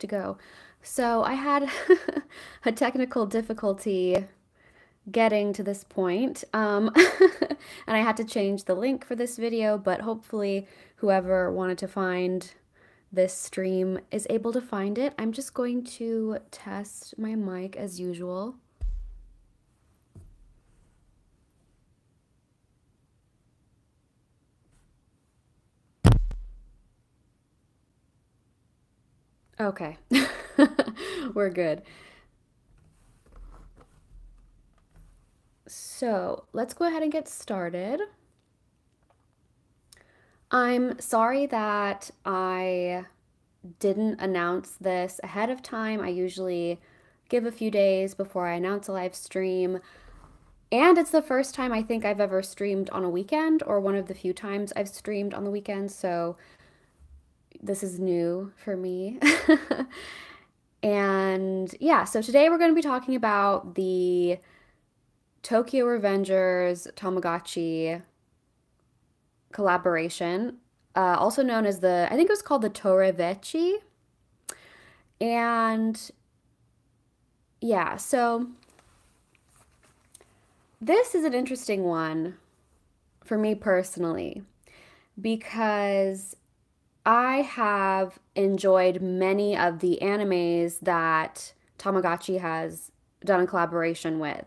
to go. So I had a technical difficulty getting to this point, um, and I had to change the link for this video, but hopefully whoever wanted to find this stream is able to find it. I'm just going to test my mic as usual. Okay, we're good. So let's go ahead and get started. I'm sorry that I didn't announce this ahead of time. I usually give a few days before I announce a live stream. And it's the first time I think I've ever streamed on a weekend, or one of the few times I've streamed on the weekend. So this is new for me. and yeah, so today we're going to be talking about the Tokyo Revengers Tamagotchi collaboration, uh, also known as the, I think it was called the Torevetchi. And yeah, so this is an interesting one for me personally because I have enjoyed many of the animes that Tamagotchi has done a collaboration with.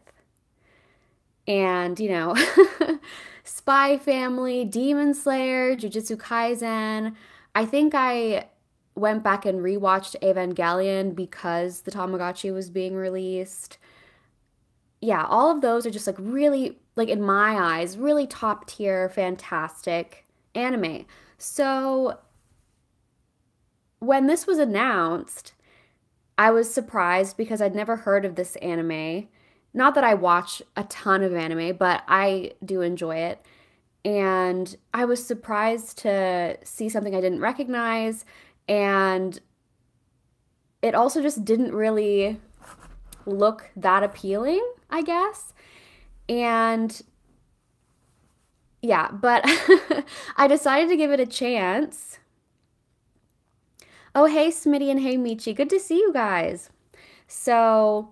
And, you know, Spy Family, Demon Slayer, Jujutsu Kaisen. I think I went back and rewatched Evangelion because the Tamagotchi was being released. Yeah, all of those are just like really, like in my eyes, really top tier, fantastic anime. So when this was announced, I was surprised because I'd never heard of this anime. Not that I watch a ton of anime, but I do enjoy it. And I was surprised to see something I didn't recognize. And it also just didn't really look that appealing, I guess. And yeah, but I decided to give it a chance Oh, hey, Smitty and hey, Michi. Good to see you guys. So,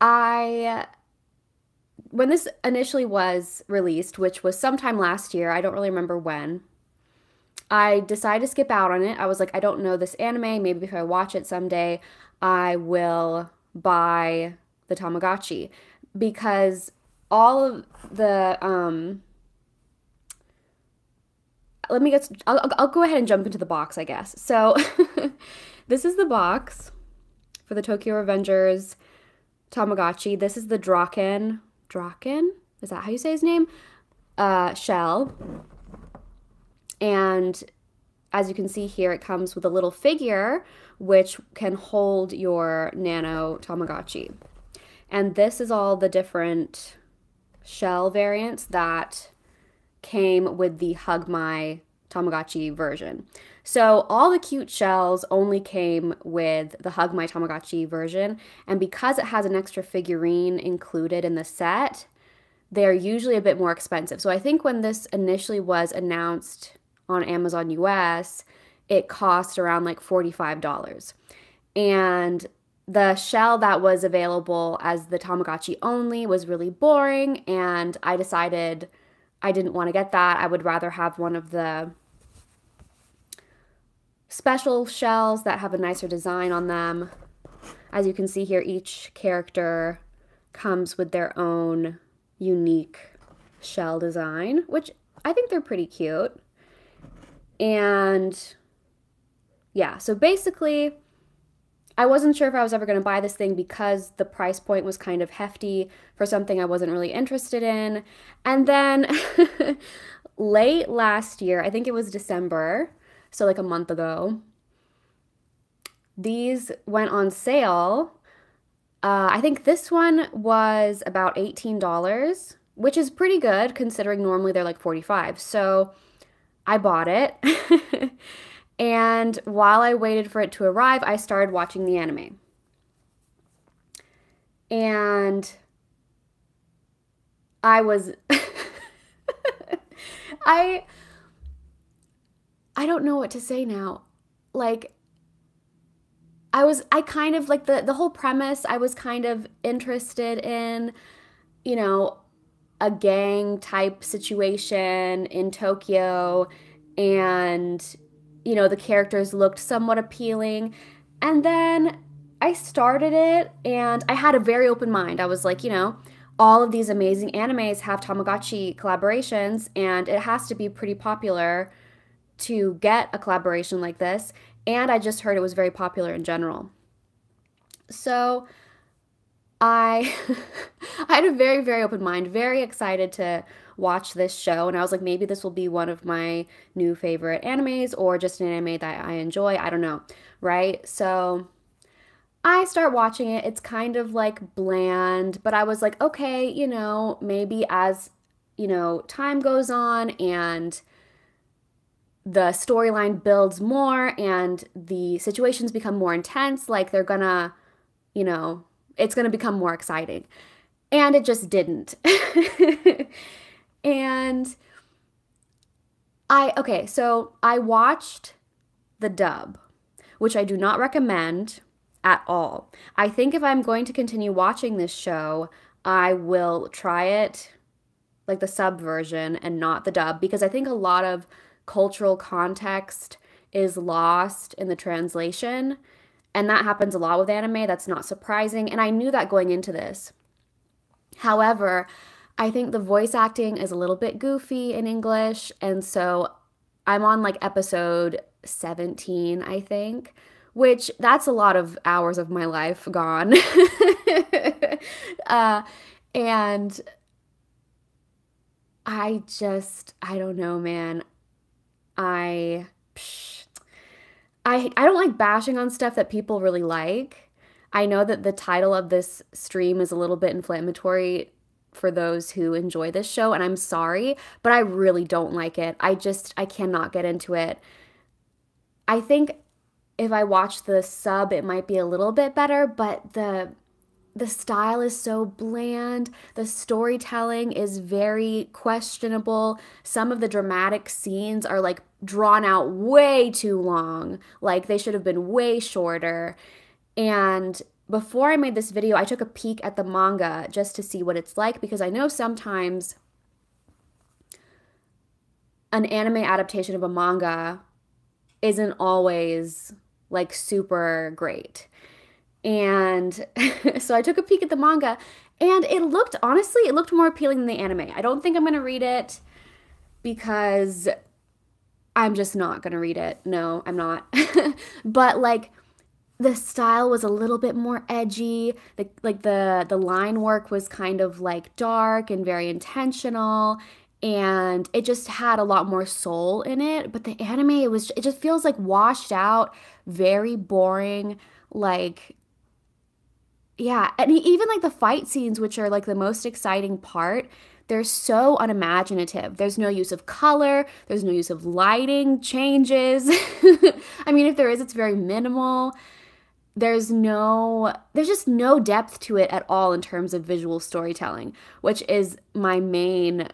I, when this initially was released, which was sometime last year, I don't really remember when, I decided to skip out on it. I was like, I don't know this anime. Maybe if I watch it someday, I will buy the Tamagotchi because all of the um let me get, I'll, I'll go ahead and jump into the box, I guess. So this is the box for the Tokyo Revengers Tamagotchi. This is the Draken, Draken? Is that how you say his name? Uh, shell. And as you can see here, it comes with a little figure which can hold your nano Tamagotchi. And this is all the different shell variants that came with the Hug My Tamagotchi version. So all the cute shells only came with the Hug My Tamagotchi version, and because it has an extra figurine included in the set, they're usually a bit more expensive. So I think when this initially was announced on Amazon US, it cost around like $45. And the shell that was available as the Tamagotchi only was really boring, and I decided I didn't want to get that. I would rather have one of the special shells that have a nicer design on them. As you can see here, each character comes with their own unique shell design, which I think they're pretty cute. And yeah, so basically, I wasn't sure if I was ever going to buy this thing because the price point was kind of hefty for something I wasn't really interested in. And then late last year, I think it was December, so like a month ago, these went on sale. Uh, I think this one was about $18, which is pretty good considering normally they're like 45. So I bought it. And while I waited for it to arrive, I started watching the anime. And I was I I don't know what to say now. like I was I kind of like the the whole premise I was kind of interested in, you know, a gang type situation in Tokyo and you know, the characters looked somewhat appealing. And then I started it and I had a very open mind. I was like, you know, all of these amazing animes have Tamagotchi collaborations and it has to be pretty popular to get a collaboration like this. And I just heard it was very popular in general. So I I had a very very open mind, very excited to watch this show and I was like maybe this will be one of my new favorite animes or just an anime that I enjoy, I don't know, right? So I start watching it. It's kind of like bland, but I was like, okay, you know, maybe as, you know, time goes on and the storyline builds more and the situations become more intense, like they're gonna, you know, it's gonna become more exciting. And it just didn't. and I, okay, so I watched the dub, which I do not recommend at all. I think if I'm going to continue watching this show, I will try it like the sub version and not the dub because I think a lot of cultural context is lost in the translation. And that happens a lot with anime. That's not surprising. And I knew that going into this. However, I think the voice acting is a little bit goofy in English. And so I'm on like episode 17, I think, which that's a lot of hours of my life gone. uh, and I just, I don't know, man. I I I don't like bashing on stuff that people really like. I know that the title of this stream is a little bit inflammatory for those who enjoy this show and I'm sorry, but I really don't like it. I just I cannot get into it. I think if I watch the sub it might be a little bit better, but the the style is so bland. The storytelling is very questionable. Some of the dramatic scenes are like drawn out way too long. Like they should have been way shorter. And before I made this video, I took a peek at the manga just to see what it's like because I know sometimes an anime adaptation of a manga isn't always like super great. And so I took a peek at the manga and it looked, honestly, it looked more appealing than the anime. I don't think I'm going to read it because I'm just not going to read it. No, I'm not. but like the style was a little bit more edgy. The like the the line work was kind of like dark and very intentional and it just had a lot more soul in it, but the anime it was it just feels like washed out, very boring, like yeah, and even like the fight scenes, which are like the most exciting part, they're so unimaginative. There's no use of color, there's no use of lighting changes. I mean, if there is, it's very minimal. There's no, there's just no depth to it at all in terms of visual storytelling, which is my main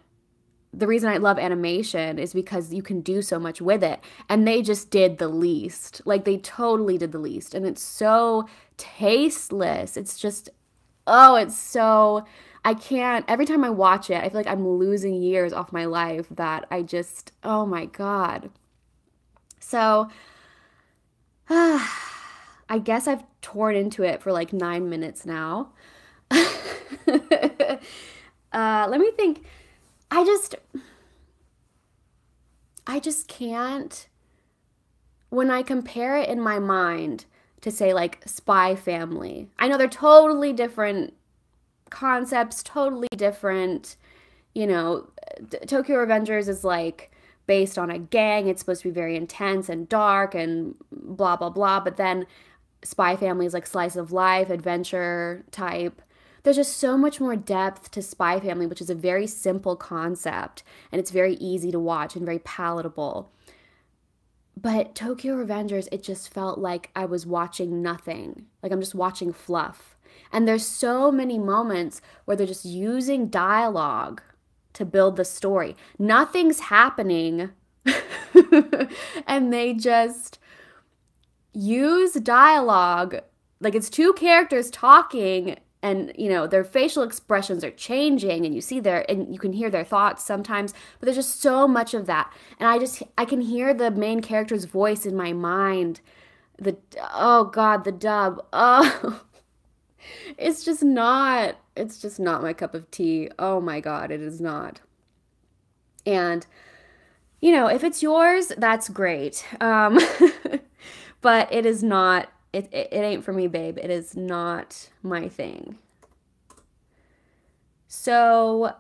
the reason I love animation is because you can do so much with it. And they just did the least. Like they totally did the least. And it's so tasteless. It's just, oh, it's so. I can't, every time I watch it, I feel like I'm losing years off my life that I just, oh my God. So, I guess I've torn into it for like nine minutes now. uh, let me think I just I just can't when I compare it in my mind to say like spy family. I know they're totally different concepts, totally different, you know, Tokyo Revengers is like based on a gang. It's supposed to be very intense and dark and blah blah blah, but then Spy Family's like slice of life, adventure type there's just so much more depth to Spy Family, which is a very simple concept and it's very easy to watch and very palatable. But Tokyo Revengers, it just felt like I was watching nothing. Like I'm just watching fluff. And there's so many moments where they're just using dialogue to build the story. Nothing's happening. and they just use dialogue like it's two characters talking and you know their facial expressions are changing and you see their and you can hear their thoughts sometimes but there's just so much of that. And i just i can hear the main character's voice in my mind. The oh god the dub. Oh. It's just not it's just not my cup of tea. Oh my god it is not. And you know if it's yours that's great. Um but it is not it, it, it ain't for me babe it is not my thing so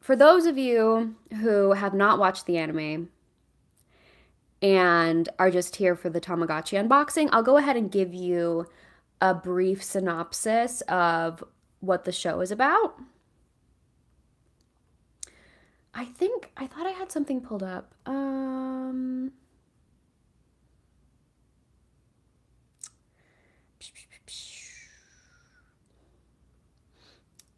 for those of you who have not watched the anime and are just here for the Tamagotchi unboxing, I'll go ahead and give you a brief synopsis of what the show is about. I think I thought I had something pulled up. Um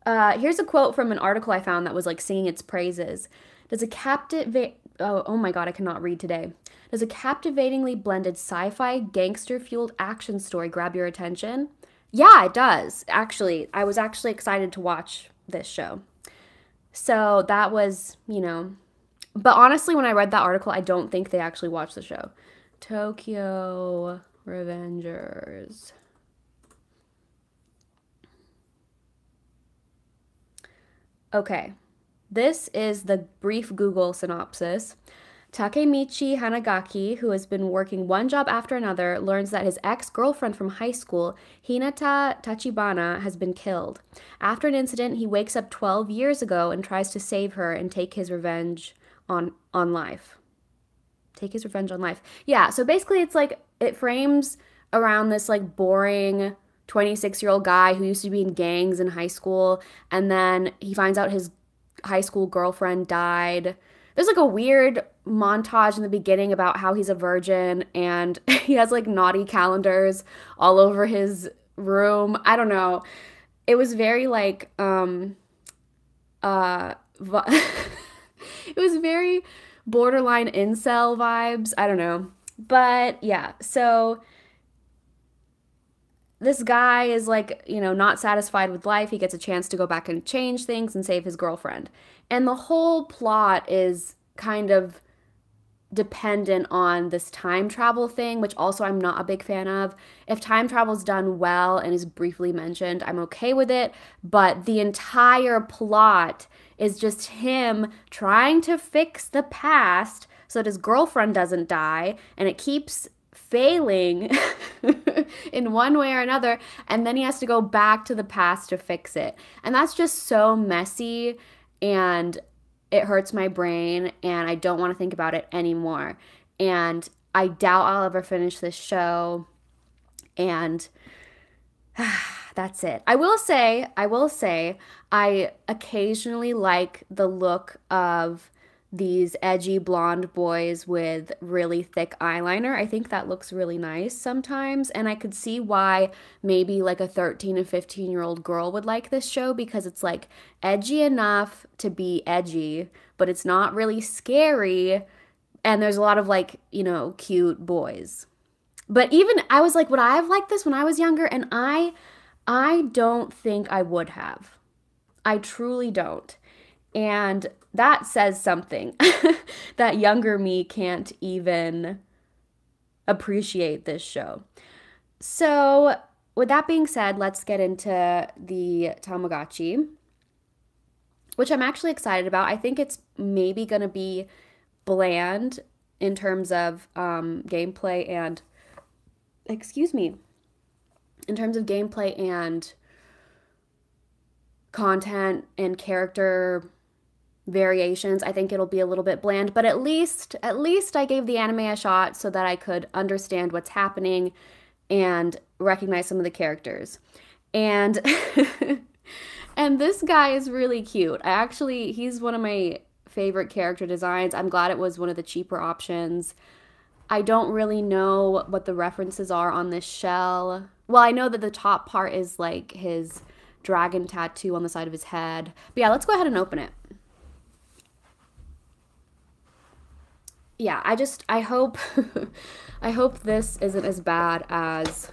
Uh, here's a quote from an article I found that was like singing its praises. Does a captivate oh, oh my god, I cannot read today. Does a captivatingly blended sci-fi gangster fueled action story grab your attention? Yeah, it does. Actually, I was actually excited to watch this show. So that was, you know, but honestly, when I read that article, I don't think they actually watched the show. Tokyo Revengers. Okay, this is the brief Google synopsis. Takemichi Hanagaki, who has been working one job after another, learns that his ex girlfriend from high school, Hinata Tachibana, has been killed. After an incident, he wakes up 12 years ago and tries to save her and take his revenge on, on life. Take his revenge on life. Yeah, so basically, it's like it frames around this like boring 26 year old guy who used to be in gangs in high school and then he finds out his high school girlfriend died. There's like a weird montage in the beginning about how he's a virgin and he has like naughty calendars all over his room. I don't know. It was very like um uh it was very borderline incel vibes. I don't know. But yeah so this guy is like, you know, not satisfied with life. He gets a chance to go back and change things and save his girlfriend. And the whole plot is kind of dependent on this time travel thing, which also I'm not a big fan of. If time travel is done well and is briefly mentioned, I'm okay with it. But the entire plot is just him trying to fix the past so that his girlfriend doesn't die. And it keeps failing in one way or another and then he has to go back to the past to fix it. And that's just so messy and it hurts my brain and i don't want to think about it anymore. And i doubt i'll ever finish this show and that's it. I will say i will say i occasionally like the look of these edgy blonde boys with really thick eyeliner. I think that looks really nice sometimes. And I could see why maybe like a 13 and 15 year old girl would like this show because it's like edgy enough to be edgy, but it's not really scary. And there's a lot of like, you know, cute boys. But even I was like, would I have liked this when I was younger? And I I don't think I would have. I truly don't. And that says something that younger me can't even appreciate this show. So, with that being said, let's get into the Tamagotchi, which I'm actually excited about. I think it's maybe going to be bland in terms of um, gameplay and, excuse me, in terms of gameplay and content and character variations. I think it'll be a little bit bland, but at least at least I gave the anime a shot so that I could understand what's happening and recognize some of the characters. And and this guy is really cute. I actually he's one of my favorite character designs. I'm glad it was one of the cheaper options. I don't really know what the references are on this shell. Well, I know that the top part is like his dragon tattoo on the side of his head. But yeah, let's go ahead and open it. Yeah, I just, I hope, I hope this isn't as bad as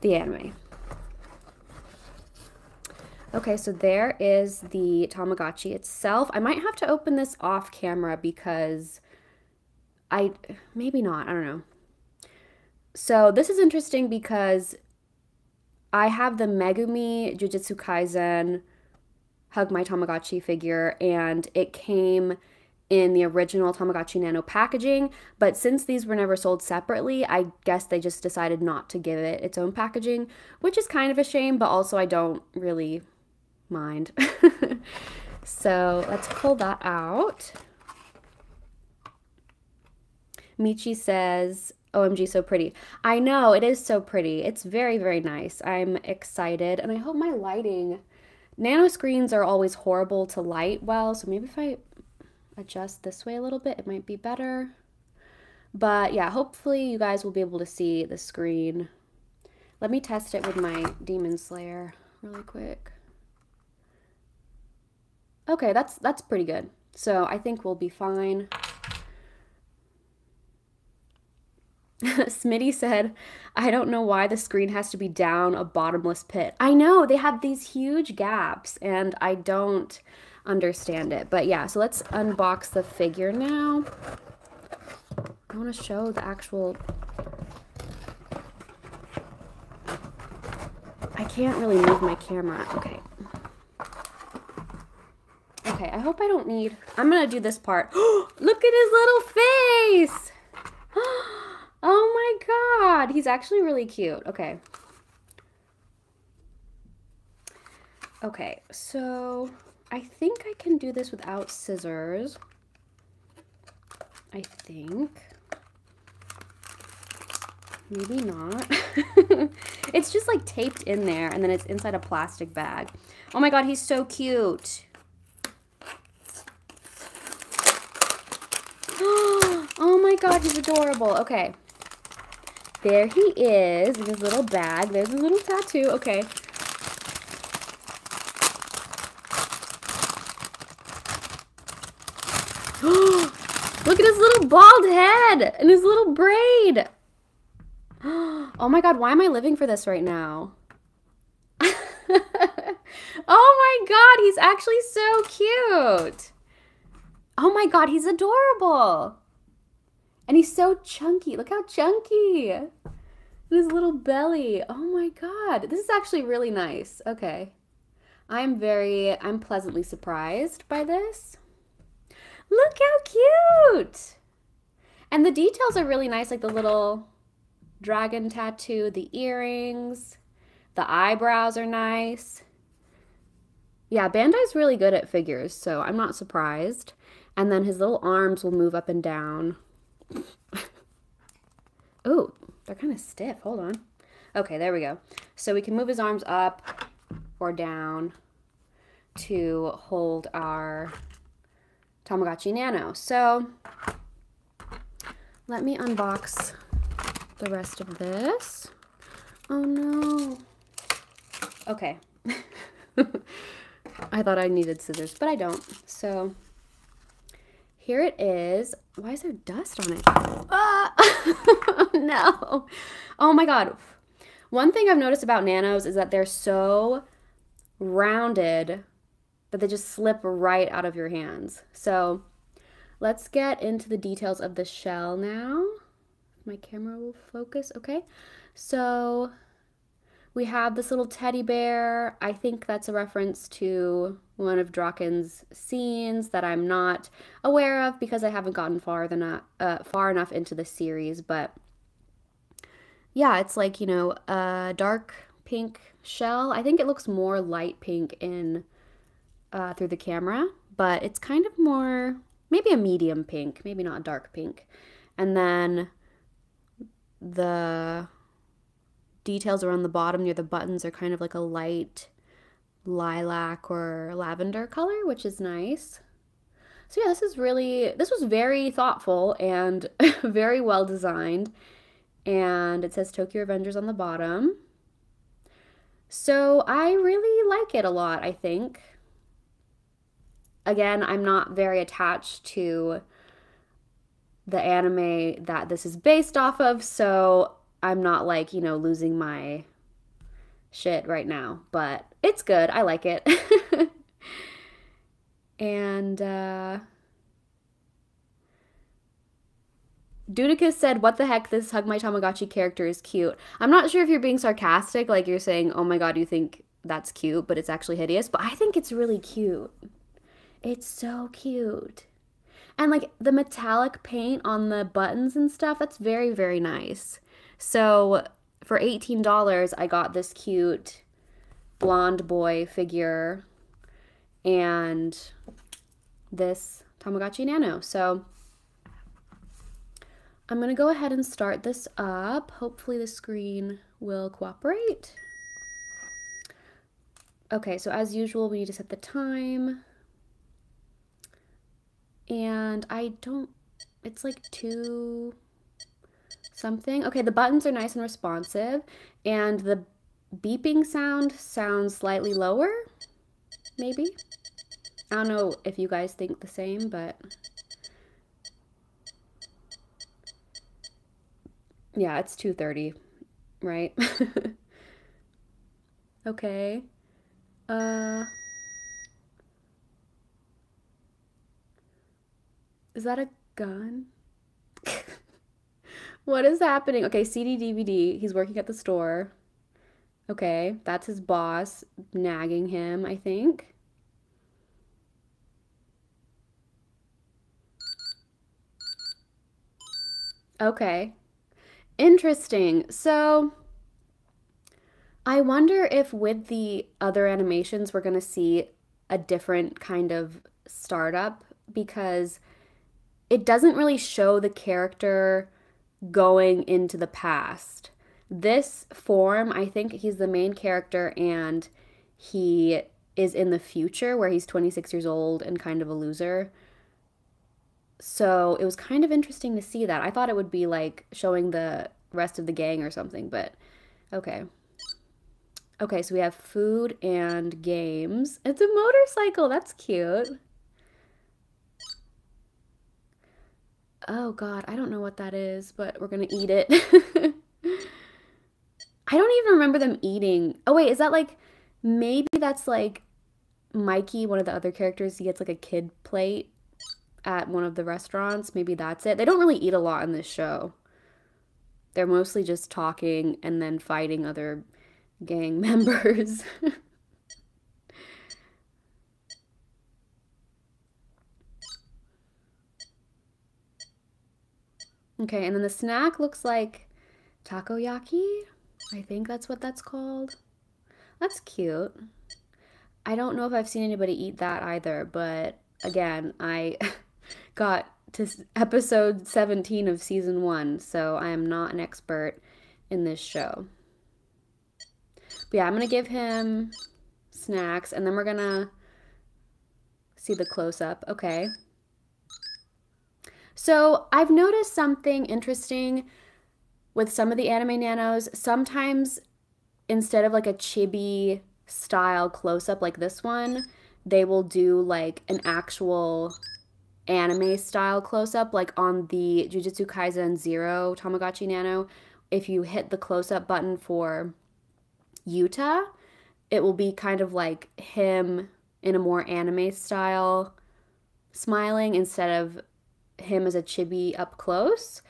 the anime. Okay, so there is the Tamagotchi itself. I might have to open this off camera because I, maybe not, I don't know. So this is interesting because I have the Megumi Jujutsu Kaisen Hug My Tamagotchi figure and it came in the original Tamagotchi Nano packaging, but since these were never sold separately, I guess they just decided not to give it its own packaging, which is kind of a shame, but also I don't really mind. so let's pull that out. Michi says, OMG, so pretty. I know, it is so pretty. It's very, very nice. I'm excited, and I hope my lighting... Nano screens are always horrible to light well, so maybe if I adjust this way a little bit, it might be better. But yeah, hopefully you guys will be able to see the screen. Let me test it with my Demon Slayer really quick. Okay, that's that's pretty good. So I think we'll be fine. Smitty said, I don't know why the screen has to be down a bottomless pit. I know, they have these huge gaps, and I don't understand it. But yeah, so let's unbox the figure now. I want to show the actual... I can't really move my camera. Okay. Okay, I hope I don't need... I'm going to do this part. Look at his little face! Oh my god! He's actually really cute. Okay. Okay, so I think I can do this without scissors. I think. Maybe not. it's just like taped in there and then it's inside a plastic bag. Oh my god, he's so cute. oh my god, he's adorable. Okay. There he is in his little bag. There's his little tattoo. Okay. Look at his bald head and his little braid. Oh my god, why am I living for this right now? oh my god, he's actually so cute. Oh my god, he's adorable. And he's so chunky. Look how chunky. His little belly. Oh my god. This is actually really nice. Okay. I'm very, I'm pleasantly surprised by this. Look how cute. And the details are really nice, like the little dragon tattoo, the earrings, the eyebrows are nice. Yeah, Bandai's really good at figures, so I'm not surprised. And then his little arms will move up and down. oh, they're kind of stiff. Hold on. Okay, there we go. So we can move his arms up or down to hold our Tamagotchi Nano. So let me unbox the rest of this. Oh no. Okay. I thought I needed scissors, but I don't. So here it is. Why is there dust on it? Ah! no. Oh my God. One thing I've noticed about nanos is that they're so rounded that they just slip right out of your hands. So let's get into the details of the shell now. My camera will focus. Okay. So we have this little teddy bear. I think that's a reference to one of Draken's scenes that I'm not aware of because I haven't gotten far than uh, far enough into the series. But yeah, it's like you know a dark pink shell. I think it looks more light pink in uh, through the camera, but it's kind of more maybe a medium pink, maybe not a dark pink. And then the details around the bottom near the buttons are kind of like a light lilac or lavender color, which is nice. So yeah, this is really, this was very thoughtful and very well designed. And it says Tokyo Revengers on the bottom. So I really like it a lot, I think. Again, I'm not very attached to the anime that this is based off of, so I'm not like, you know, losing my shit right now, but it's good. I like it. and uh Dudicus said, What the heck? This Hug My Tamagotchi character is cute. I'm not sure if you're being sarcastic, like you're saying, Oh my god, you think that's cute, but it's actually hideous. But I think it's really cute. It's so cute. And like the metallic paint on the buttons and stuff, that's very, very nice. So for $18, I got this cute blonde boy figure and this Tamagotchi Nano. So I'm going to go ahead and start this up. Hopefully the screen will cooperate. Okay, so as usual, we need to set the time. And I don't, it's like two something. Okay, the buttons are nice and responsive. And the beeping sound sounds slightly lower, maybe. I don't know if you guys think the same, but Yeah, it's 2:30, right? okay. Uh Is that a gun? what is happening? Okay, CD DVD. He's working at the store. Okay, that's his boss nagging him, I think. Okay. Interesting. So I wonder if with the other animations we're going to see a different kind of startup because it doesn't really show the character going into the past. This form, I think he's the main character and he is in the future where he's 26 years old and kind of a loser. So it was kind of interesting to see that. I thought it would be like showing the rest of the gang or something, but okay. Okay, so we have food and games. It's a motorcycle. That's cute. Oh god, I don't know what that is, but we're gonna eat it. I don't even remember them eating. Oh wait, is that like maybe that's like Mikey, one of the other characters, he gets like a kid plate at one of the restaurants. Maybe that's it. They don't really eat a lot in this show. They're mostly just talking and then fighting other gang members. okay, and then the snack looks like takoyaki. I think that's what that's called. That's cute. I don't know if I've seen anybody eat that either, but again, I got to episode 17 of season one, so I am not an expert in this show. But yeah, I'm going to give him snacks, and then we're going to see the close-up. Okay. So I've noticed something interesting with some of the anime nanos. Sometimes instead of like a chibi style close-up like this one, they will do like an actual anime style close up, like on the Jujutsu Kaisen Zero Tamagotchi Nano. If you hit the close up button for Yuta, it will be kind of like him in a more anime style smiling instead of him as a chibi up close.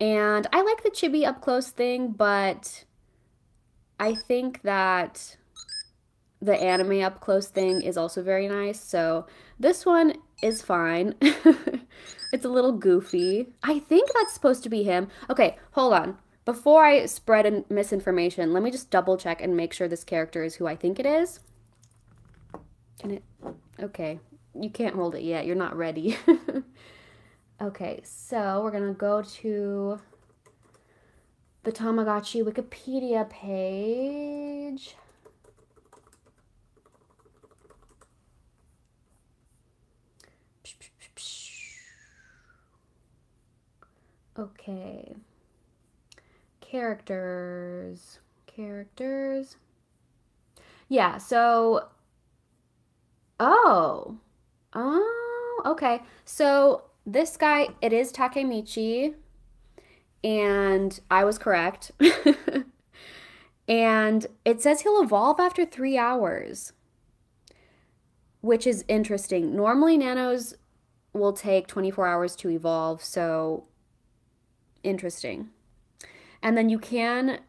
And I like the chibi up close thing, but I think that the anime up close thing is also very nice. So this one is fine. it's a little goofy. I think that's supposed to be him. Okay, hold on. Before I spread misinformation, let me just double check and make sure this character is who I think it is. Can it? Okay. You can't hold it yet. You're not ready. okay, so we're to go to the Tamagotchi Wikipedia page. Okay. Characters. Characters. Yeah, so. Oh. Oh, okay. So this guy, it is Takemichi, and I was correct. and it says he'll evolve after three hours, which is interesting. Normally, nanos will take 24 hours to evolve, so interesting. And then you can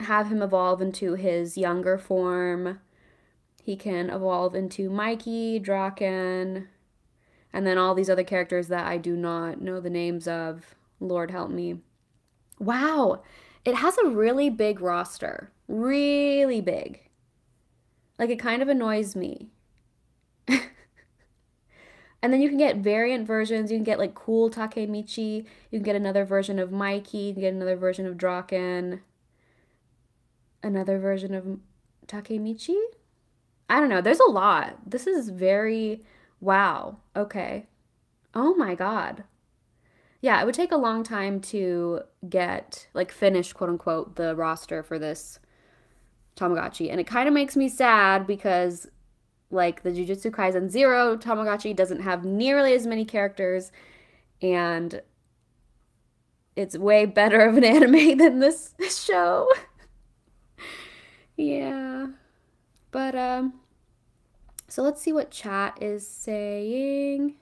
have him evolve into his younger form. He can evolve into Mikey, Draken, and then all these other characters that I do not know the names of. Lord help me. Wow, it has a really big roster. Really big. Like it kind of annoys me. and then you can get variant versions. You can get like cool Takemichi. You can get another version of Mikey. You can get another version of Draken. Another version of Takemichi? I don't know. There's a lot. This is very wow. Okay. Oh my god. Yeah, it would take a long time to get like finish quote unquote the roster for this Tamagotchi. And it kind of makes me sad because like the Jujutsu Kaisen Zero Tamagotchi doesn't have nearly as many characters and it's way better of an anime than this show. yeah. But um so let's see what chat is saying.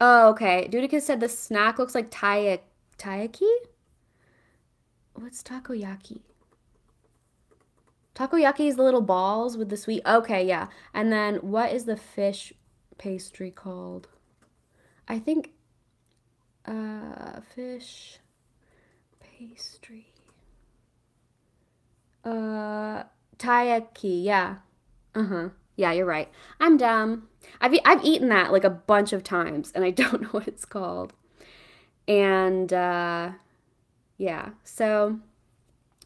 Oh, okay. Dudicus said the snack looks like taiyaki. What's takoyaki? Takoyaki is the little balls with the sweet. Okay, yeah. And then what is the fish pastry called? I think uh fish pastry. Uh taiyaki, yeah. Uh-huh. Yeah, you're right. I'm dumb. I've I've eaten that like a bunch of times and I don't know what it's called. And uh yeah. So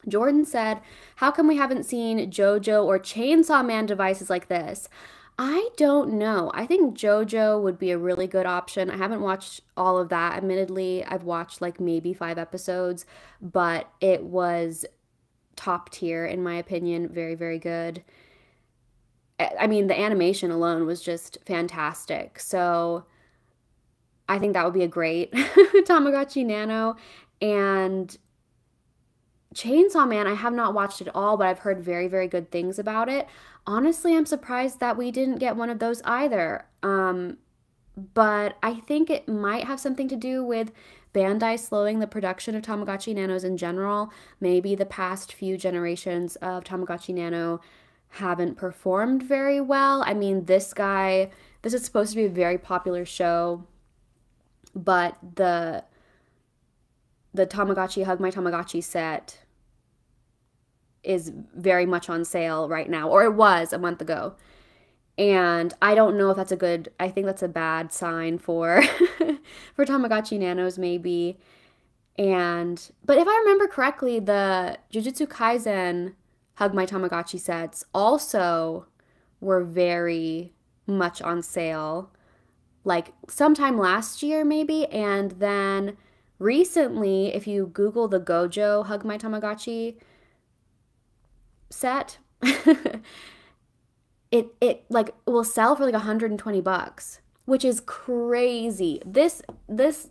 Jordan said, How come we haven't seen JoJo or Chainsaw Man devices like this? I don't know. I think JoJo would be a really good option. I haven't watched all of that, admittedly. I've watched like maybe five episodes, but it was top tier, in my opinion. Very, very good. I mean, the animation alone was just fantastic. So I think that would be a great Tamagotchi Nano. And Chainsaw Man, I have not watched it all, but I've heard very, very good things about it. Honestly, I'm surprised that we didn't get one of those either. Um, but I think it might have something to do with Bandai slowing the production of Tamagotchi Nanos in general. Maybe the past few generations of Tamagotchi Nano haven't performed very well. I mean, this guy, this is supposed to be a very popular show, but the the Tamagotchi Hug My Tamagotchi set is very much on sale right now, or it was a month ago. And I don't know if that's a good, I think that's a bad sign for for Tamagotchi Nanos maybe. And but if I remember correctly, the Jujutsu Kaisen Hug My Tamagotchi sets also were very much on sale like sometime last year maybe and then recently if you google the gojo hug my tamagotchi set it it like will sell for like 120 bucks which is crazy this this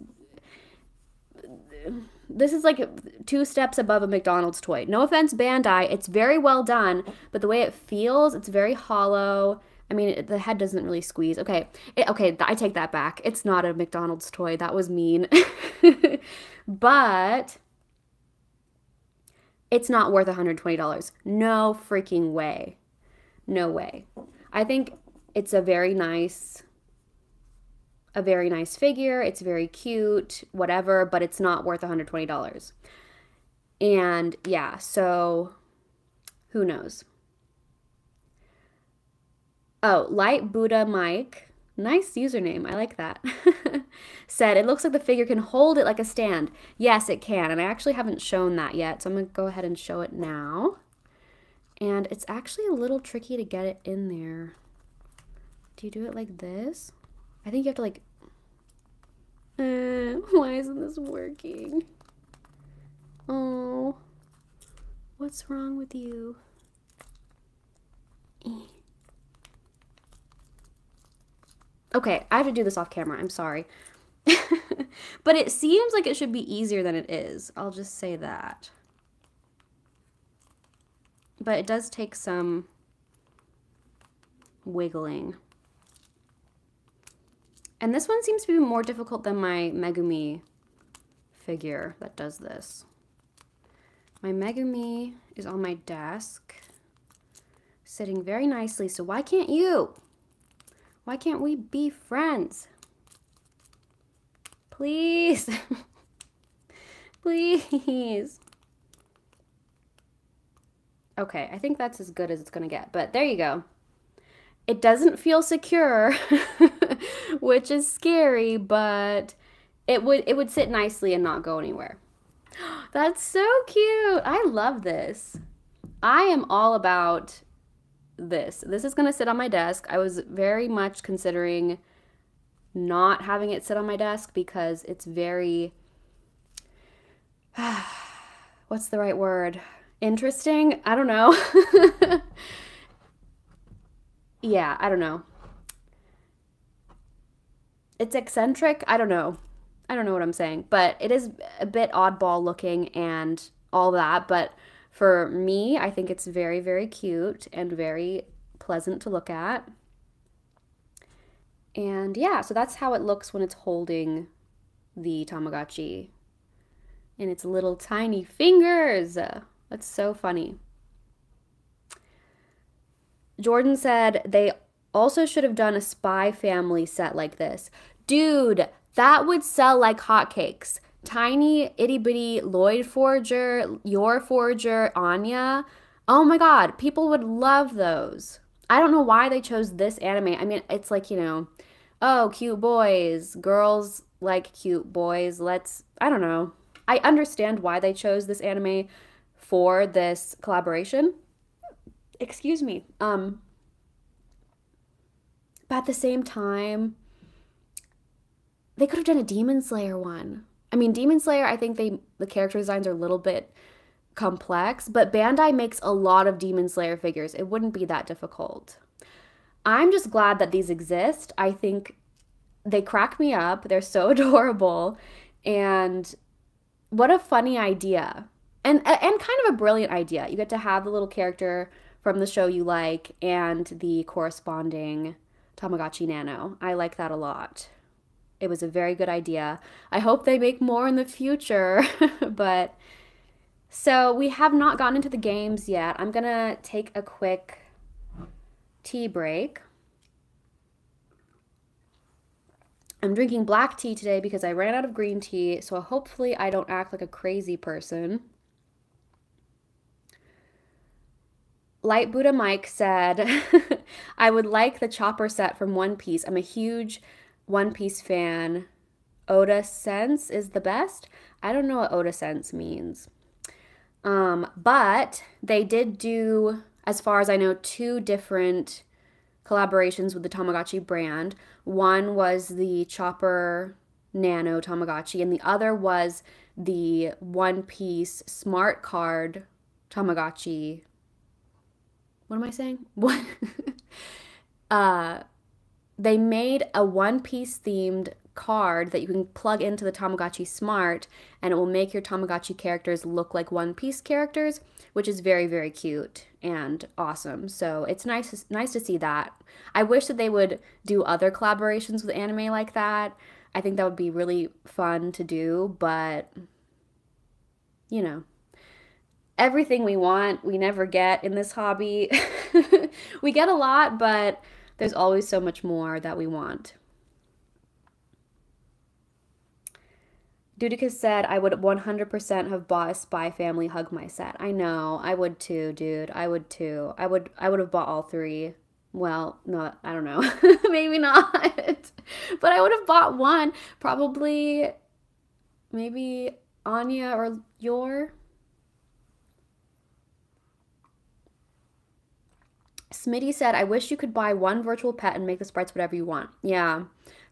this is like two steps above a McDonald's toy. No offense, Bandai. It's very well done, but the way it feels, it's very hollow. I mean, it, the head doesn't really squeeze. Okay, it, okay, I take that back. It's not a McDonald's toy. That was mean. but it's not worth $120. No freaking way. No way. I think it's a very nice a very nice figure, it's very cute, whatever, but it's not worth $120. And yeah, so who knows? Oh, Light Buddha Mike, nice username, I like that. Said it looks like the figure can hold it like a stand. Yes, it can, and I actually haven't shown that yet, so I'm gonna go ahead and show it now. And it's actually a little tricky to get it in there. Do you do it like this? I think you have to like, why isn't this working? Oh, what's wrong with you? Eh. Okay, I have to do this off camera. I'm sorry. but it seems like it should be easier than it is. I'll just say that. But it does take some wiggling. And this one seems to be more difficult than my Megumi figure that does this. My Megumi is on my desk, sitting very nicely. So why can't you? Why can't we be friends? Please. Please. Okay, I think that's as good as it's going to get. But there you go. It doesn't feel secure, which is scary, but it would it would sit nicely and not go anywhere. That's so cute. I love this. I am all about this. This is going to sit on my desk. I was very much considering not having it sit on my desk because it's very what's the right word? Interesting? I don't know. yeah, I don't know. It's eccentric. I don't know. I don't know what I'm saying, but it is a bit oddball looking and all that. But for me, I think it's very, very cute and very pleasant to look at. And yeah, so that's how it looks when it's holding the Tamagotchi in its little tiny fingers. That's so funny. Jordan said they also should have done a spy family set like this. Dude, that would sell like hotcakes. Tiny itty bitty Lloyd Forger, Yor Forger, Anya. Oh my god, people would love those. I don't know why they chose this anime. I mean, it's like, you know, oh, cute boys, girls like cute boys. Let's, I don't know. I understand why they chose this anime for this collaboration. Excuse me. Um, but at the same time, they could have done a Demon Slayer one. I mean, Demon Slayer, I think they the character designs are a little bit complex, but Bandai makes a lot of Demon Slayer figures. It wouldn't be that difficult. I'm just glad that these exist. I think they crack me up. They're so adorable. And what a funny idea. And and kind of a brilliant idea. You get to have the little character from the show you like and the corresponding Tamagotchi Nano. I like that a lot. It was a very good idea. I hope they make more in the future, but so we have not gotten into the games yet. I'm going to take a quick tea break. I'm drinking black tea today because I ran out of green tea, so hopefully I don't act like a crazy person. Light Buddha Mike said, I would like the chopper set from One Piece. I'm a huge one Piece fan. Oda Sense is the best. I don't know what Oda Sense means. Um, but they did do, as far as I know, two different collaborations with the Tamagotchi brand. One was the Chopper Nano Tamagotchi, and the other was the One Piece Smart Card Tamagotchi. What am I saying? What? uh, they made a One Piece themed card that you can plug into the Tamagotchi Smart and it will make your Tamagotchi characters look like One Piece characters, which is very very cute and awesome. So it's nice nice to see that. I wish that they would do other collaborations with anime like that. I think that would be really fun to do, but you know, everything we want, we never get in this hobby. we get a lot, but there's always so much more that we want. Dudicus said, I would 100% have bought a Spy Family Hug My set. I know, I would too, dude. I would too. I would I would have bought all three. Well, no, I don't know. maybe not. but I would have bought one. Probably maybe Anya or Yor. Smitty said, I wish you could buy one virtual pet and make the sprites whatever you want. Yeah,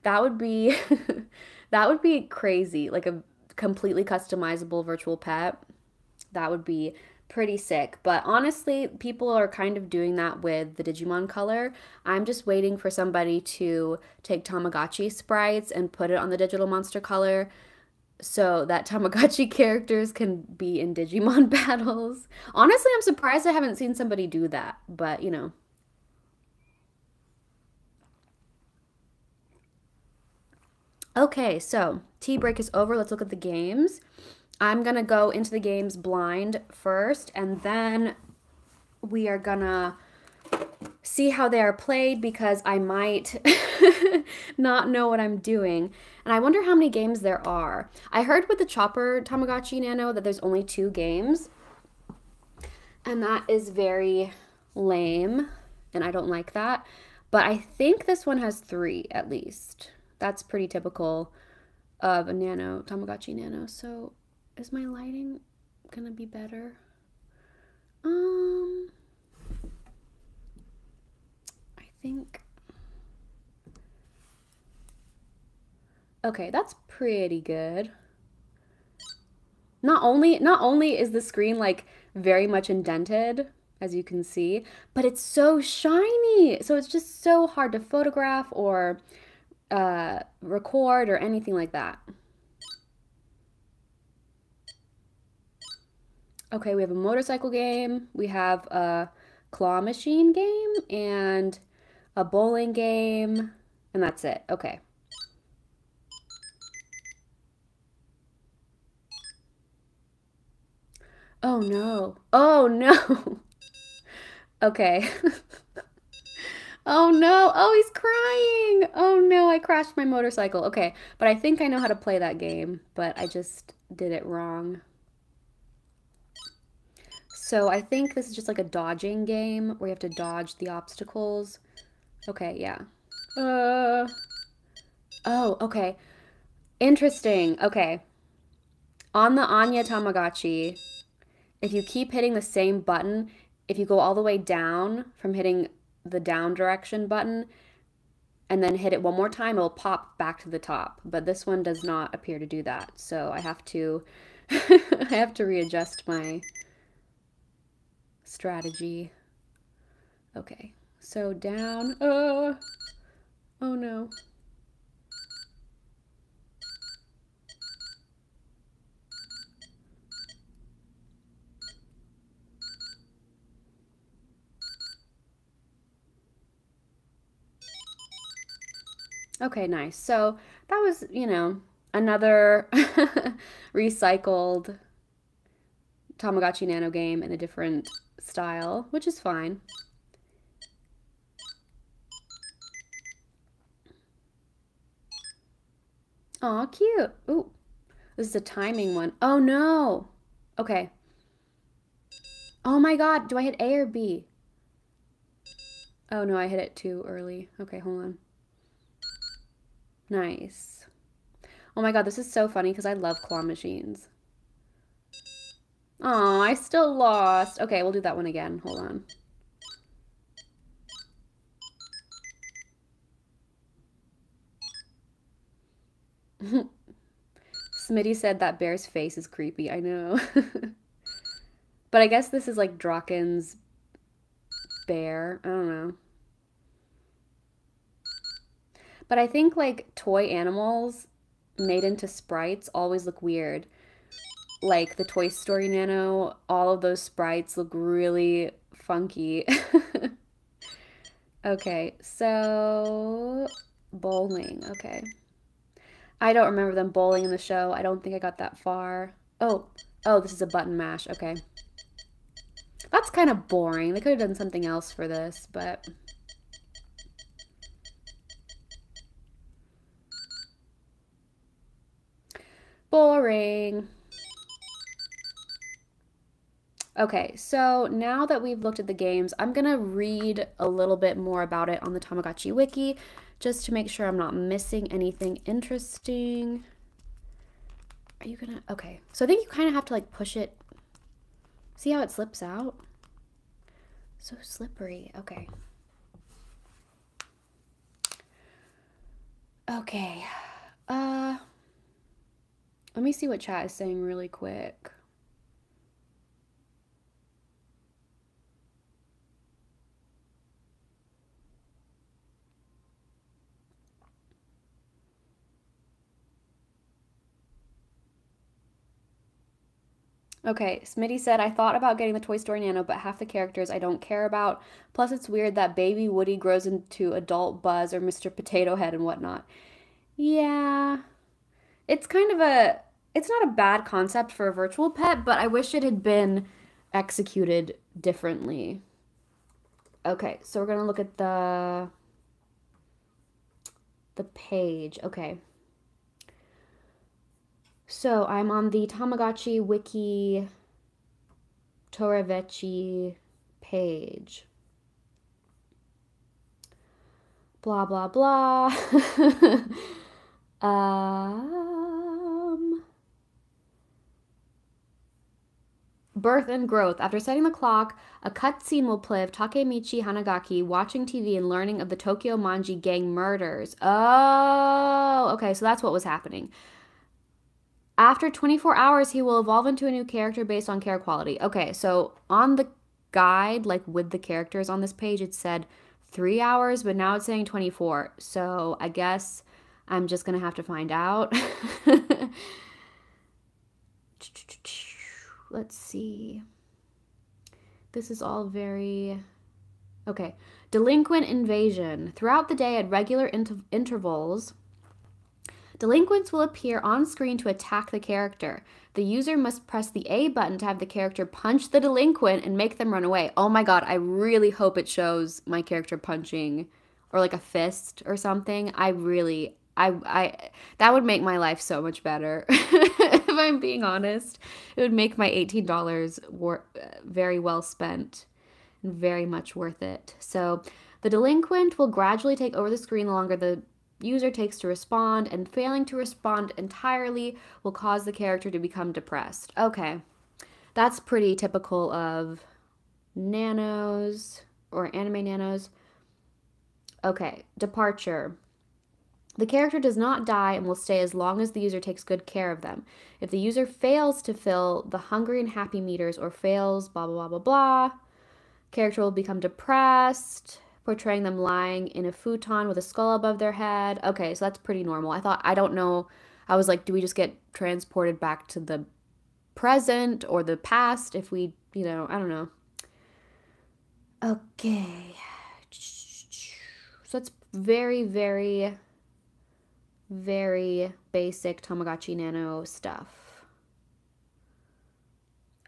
that would be that would be crazy. Like a completely customizable virtual pet. That would be pretty sick. But honestly, people are kind of doing that with the Digimon color. I'm just waiting for somebody to take Tamagotchi sprites and put it on the digital monster color so that Tamagotchi characters can be in Digimon battles. Honestly, I'm surprised I haven't seen somebody do that, but you know. Okay, so tea break is over. Let's look at the games. I'm going to go into the games blind first, and then we are going to see how they are played because I might not know what I'm doing. And I wonder how many games there are. I heard with the Chopper Tamagotchi Nano that there's only two games. And that is very lame, and I don't like that. But I think this one has three at least. That's pretty typical of a Nano, Tamagotchi Nano. So is my lighting gonna be better? Um, I think. Okay, that's pretty good. Not only not only is the screen like very much indented, as you can see, but it's so shiny. So it's just so hard to photograph or uh, record or anything like that. Okay, we have a motorcycle game, we have a claw machine game, and a bowling game, and that's it. Okay. Oh no. Oh no. okay. oh no. Oh, he's crying. Oh no, I crashed my motorcycle. Okay, but I think I know how to play that game, but I just did it wrong. So I think this is just like a dodging game where you have to dodge the obstacles. Okay, yeah. Uh, oh, okay. Interesting. Okay. On the Anya Tamagotchi, if you keep hitting the same button, if you go all the way down from hitting the down direction button and then hit it one more time, it'll pop back to the top. But this one does not appear to do that. So I have to I have to readjust my strategy. Okay, so down. Oh, oh no. Okay, nice. So that was, you know, another recycled Tamagotchi Nano game in a different style, which is fine. Aw, cute. Ooh, this is a timing one. Oh, no. Okay. Oh my god, do I hit A or B? Oh no, I hit it too early. Okay, hold on. Nice. Oh my god, this is so funny because I love claw machines. Oh, I still lost. Okay, we'll do that one again. Hold on. Smitty said that bear's face is creepy. I know. but I guess this is like Draken's bear. I don't know. But I think like toy animals made into sprites always look weird like the Toy Story Nano, all of those sprites look really funky. okay, so bowling. Okay. I don't remember them bowling in the show. I don't think I got that far. Oh, oh, this is a button mash. Okay. That's kind of boring. They could have done something else for this, but... Boring. Okay, so now that we've looked at the games, I'm going to read a little bit more about it on the Tamagotchi Wiki just to make sure I'm not missing anything interesting. Are you going to... Okay, so I think you kind of have to like push it. See how it slips out? So slippery. Okay. Okay. Uh, let me see what chat is saying really quick. Okay, Smitty said, I thought about getting the Toy Story Nano, but half the characters I don't care about. Plus, it's weird that baby Woody grows into adult Buzz or Mr. Potato Head and whatnot. Yeah. It's kind of a. It's not a bad concept for a virtual pet, but I wish it had been executed differently. Okay, so we're to look at the the page. Okay. So I'm on the Tamagotchi Wiki Torevetchi page. Blah, blah, blah. um, birth and growth. After setting the clock, a cutscene will play of Takemichi Hanagaki watching TV and learning of the Tokyo Manji gang murders. Oh, okay, so that's what was happening. After 24 hours, he will evolve into a new character based on care quality. Okay, so on the guide, like with the characters on this page, it said three hours, but now it's saying 24. So I guess I'm just going to have to find out. Let's see. This is all very. Okay. Delinquent invasion. Throughout the day at regular inter- intervals, Delinquents will appear on screen to attack the character. The user must press the A button to have the character punch the delinquent and make them run away. Oh my god, I really hope it shows my character punching or like a fist or something. I really I I that would make my life so much better. if I'm being honest, it would make my $18 wor- uh, very well spent and very much worth it. So, the delinquent will gradually take over the screen the longer the user takes to respond, and failing to respond entirely will cause the character to become depressed. Okay, that's pretty typical of nanos or anime nanos. Okay, departure. The character does not die and will stay as long as the user takes good care of them. If the user fails to fill the hungry and happy meters or fails, blah, blah, blah, blah, blah, character will become depressed portraying them lying in a futon with a skull above their head. Okay, so that's pretty normal. I thought, I don't know. I was like, do we just get transported back to the present or the past if we, you know, I don't know. Okay. So it's very, very, very basic Tamagotchi Nano stuff.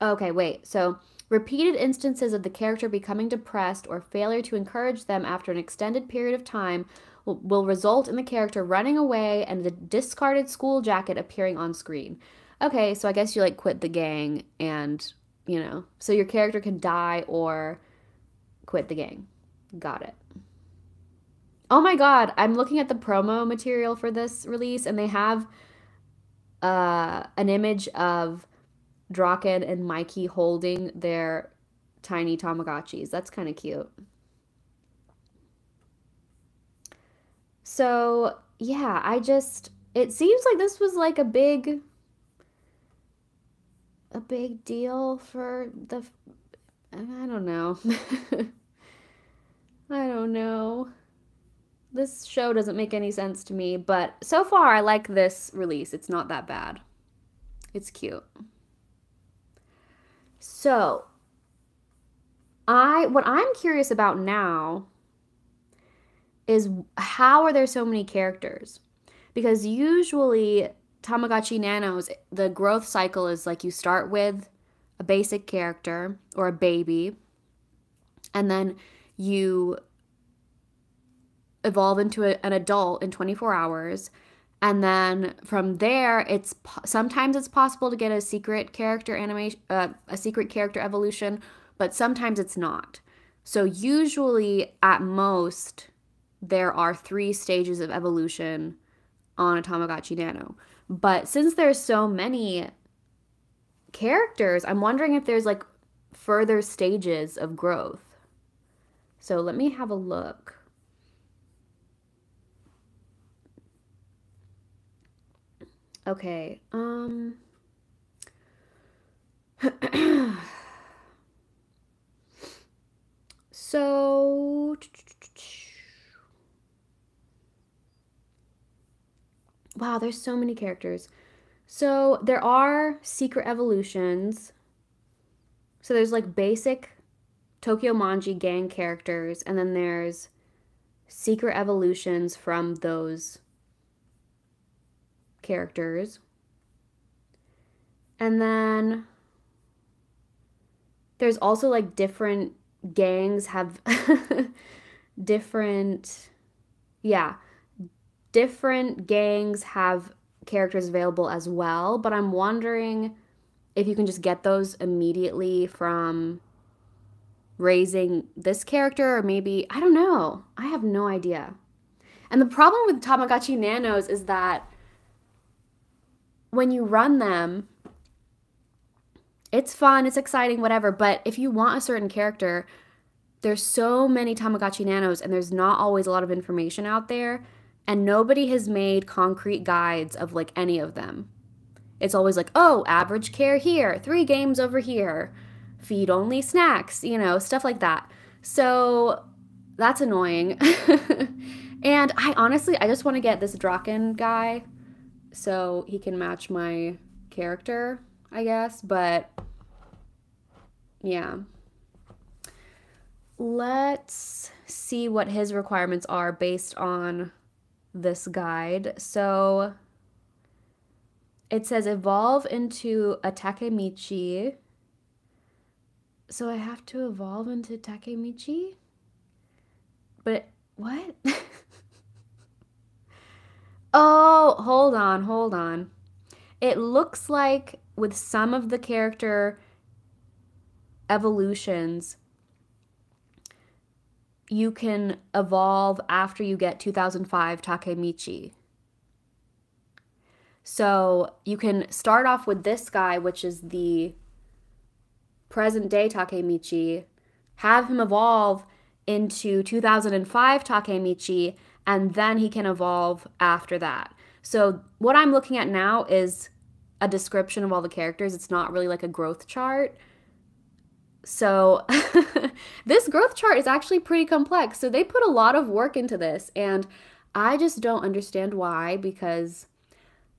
Okay, wait. So Repeated instances of the character becoming depressed or failure to encourage them after an extended period of time will, will result in the character running away and the discarded school jacket appearing on screen. Okay, so I guess you like quit the gang and, you know, so your character can die or quit the gang. Got it. Oh my god, I'm looking at the promo material for this release and they have uh, an image of Draken and Mikey holding their tiny Tamagotchis. That's kind of cute. So, yeah, I just it seems like this was like a big a big deal for the I don't know. I don't know. This show doesn't make any sense to me, but so far I like this release. It's not that bad. It's cute. So, I what I'm curious about now is how are there so many characters? Because usually Tamagotchi Nanos, the growth cycle is like you start with a basic character or a baby, and then you evolve into a, an adult in 24 hours, and then from there it's sometimes it's possible to get a secret character animation uh, a secret character evolution but sometimes it's not. So usually at most there are three stages of evolution on a tamagotchi nano. But since there's so many characters i'm wondering if there's like further stages of growth. So let me have a look Okay. Um So Wow, there's so many characters. So there are secret evolutions. So there's like basic Tokyo Manji gang characters, and then there's secret evolutions from those characters. And then there's also like different gangs have different yeah, different gangs have characters available as well, but I'm wondering if you can just get those immediately from raising this character or maybe I don't know. I have no idea. And the problem with Tamagotchi Nanos is that when you run them, it's fun, it's exciting, whatever, but if you want a certain character, there's so many Tamagotchi Nanos and there's not always a lot of information out there and nobody has made concrete guides of like any of them. It's always like, "Oh, average care here, 3 games over here." feed only snacks, you know, stuff like that. So that's annoying. and I honestly, I just want to get this Draken guy so he can match my character, I guess. But yeah. Let's see what his requirements are based on this guide. So it says evolve into a Takemichi so I have to evolve into Takemichi? But what? oh, hold on, hold on. It looks like with some of the character evolutions, you can evolve after you get 2005 Takemichi. So you can start off with this guy, which is the present day Takemichi, have him evolve into 2005 Takemichi, and then he can evolve after that. So, what I'm looking at now is a description of all the characters. It's not really like a growth chart. So, this growth chart is actually pretty complex. So, they put a lot of work into this, and I just don't understand why because,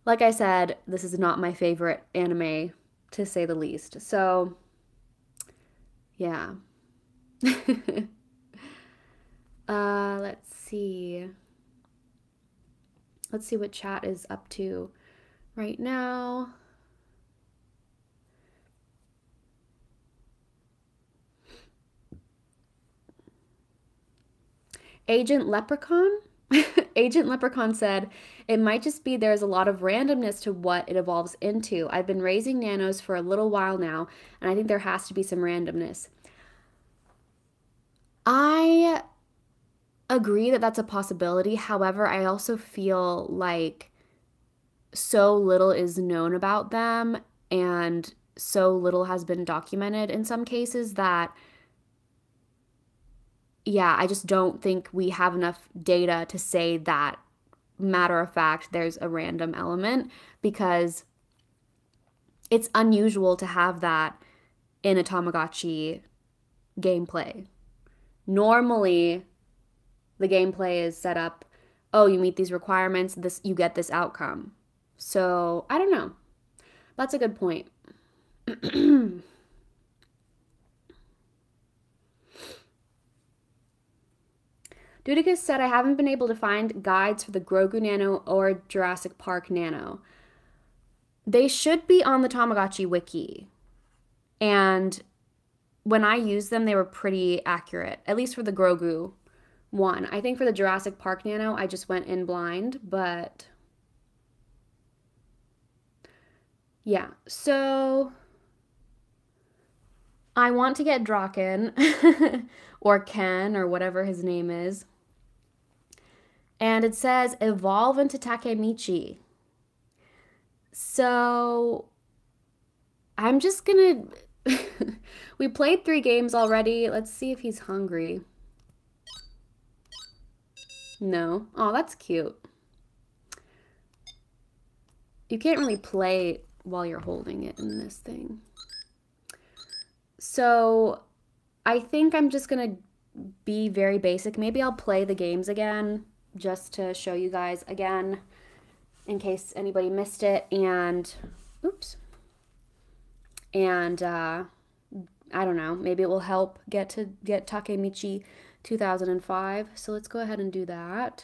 like I said, this is not my favorite anime to say the least. So, yeah. uh, let's see. Let's see what chat is up to right now. Agent Leprechaun? Agent Leprechaun said, It might just be there's a lot of randomness to what it evolves into. I've been raising nanos for a little while now, and I think there has to be some randomness. I agree that that's a possibility. However, I also feel like so little is known about them and so little has been documented in some cases that yeah, I just don't think we have enough data to say that matter of fact there's a random element because it's unusual to have that in a Tamagotchi gameplay. Normally, the gameplay is set up, oh, you meet these requirements, this you get this outcome. So, I don't know. That's a good point. Dudicus said, I haven't been able to find guides for the Grogu Nano or Jurassic Park Nano. They should be on the Tamagotchi wiki. And when I used them, they were pretty accurate, at least for the Grogu one. I think for the Jurassic Park Nano, I just went in blind, but yeah. So I want to get Draken or Ken or whatever his name is and it says evolve into Takemichi. So I'm just gonna. we played three games already. Let's see if he's hungry. No. Oh, that's cute. You can't really play while you're holding it in this thing. So I think I'm just going to be very basic. Maybe I'll play the games again just to show you guys again in case anybody missed it and oops and uh, I don't know, maybe it will help get to get Takemichi 2005. So let's go ahead and do that.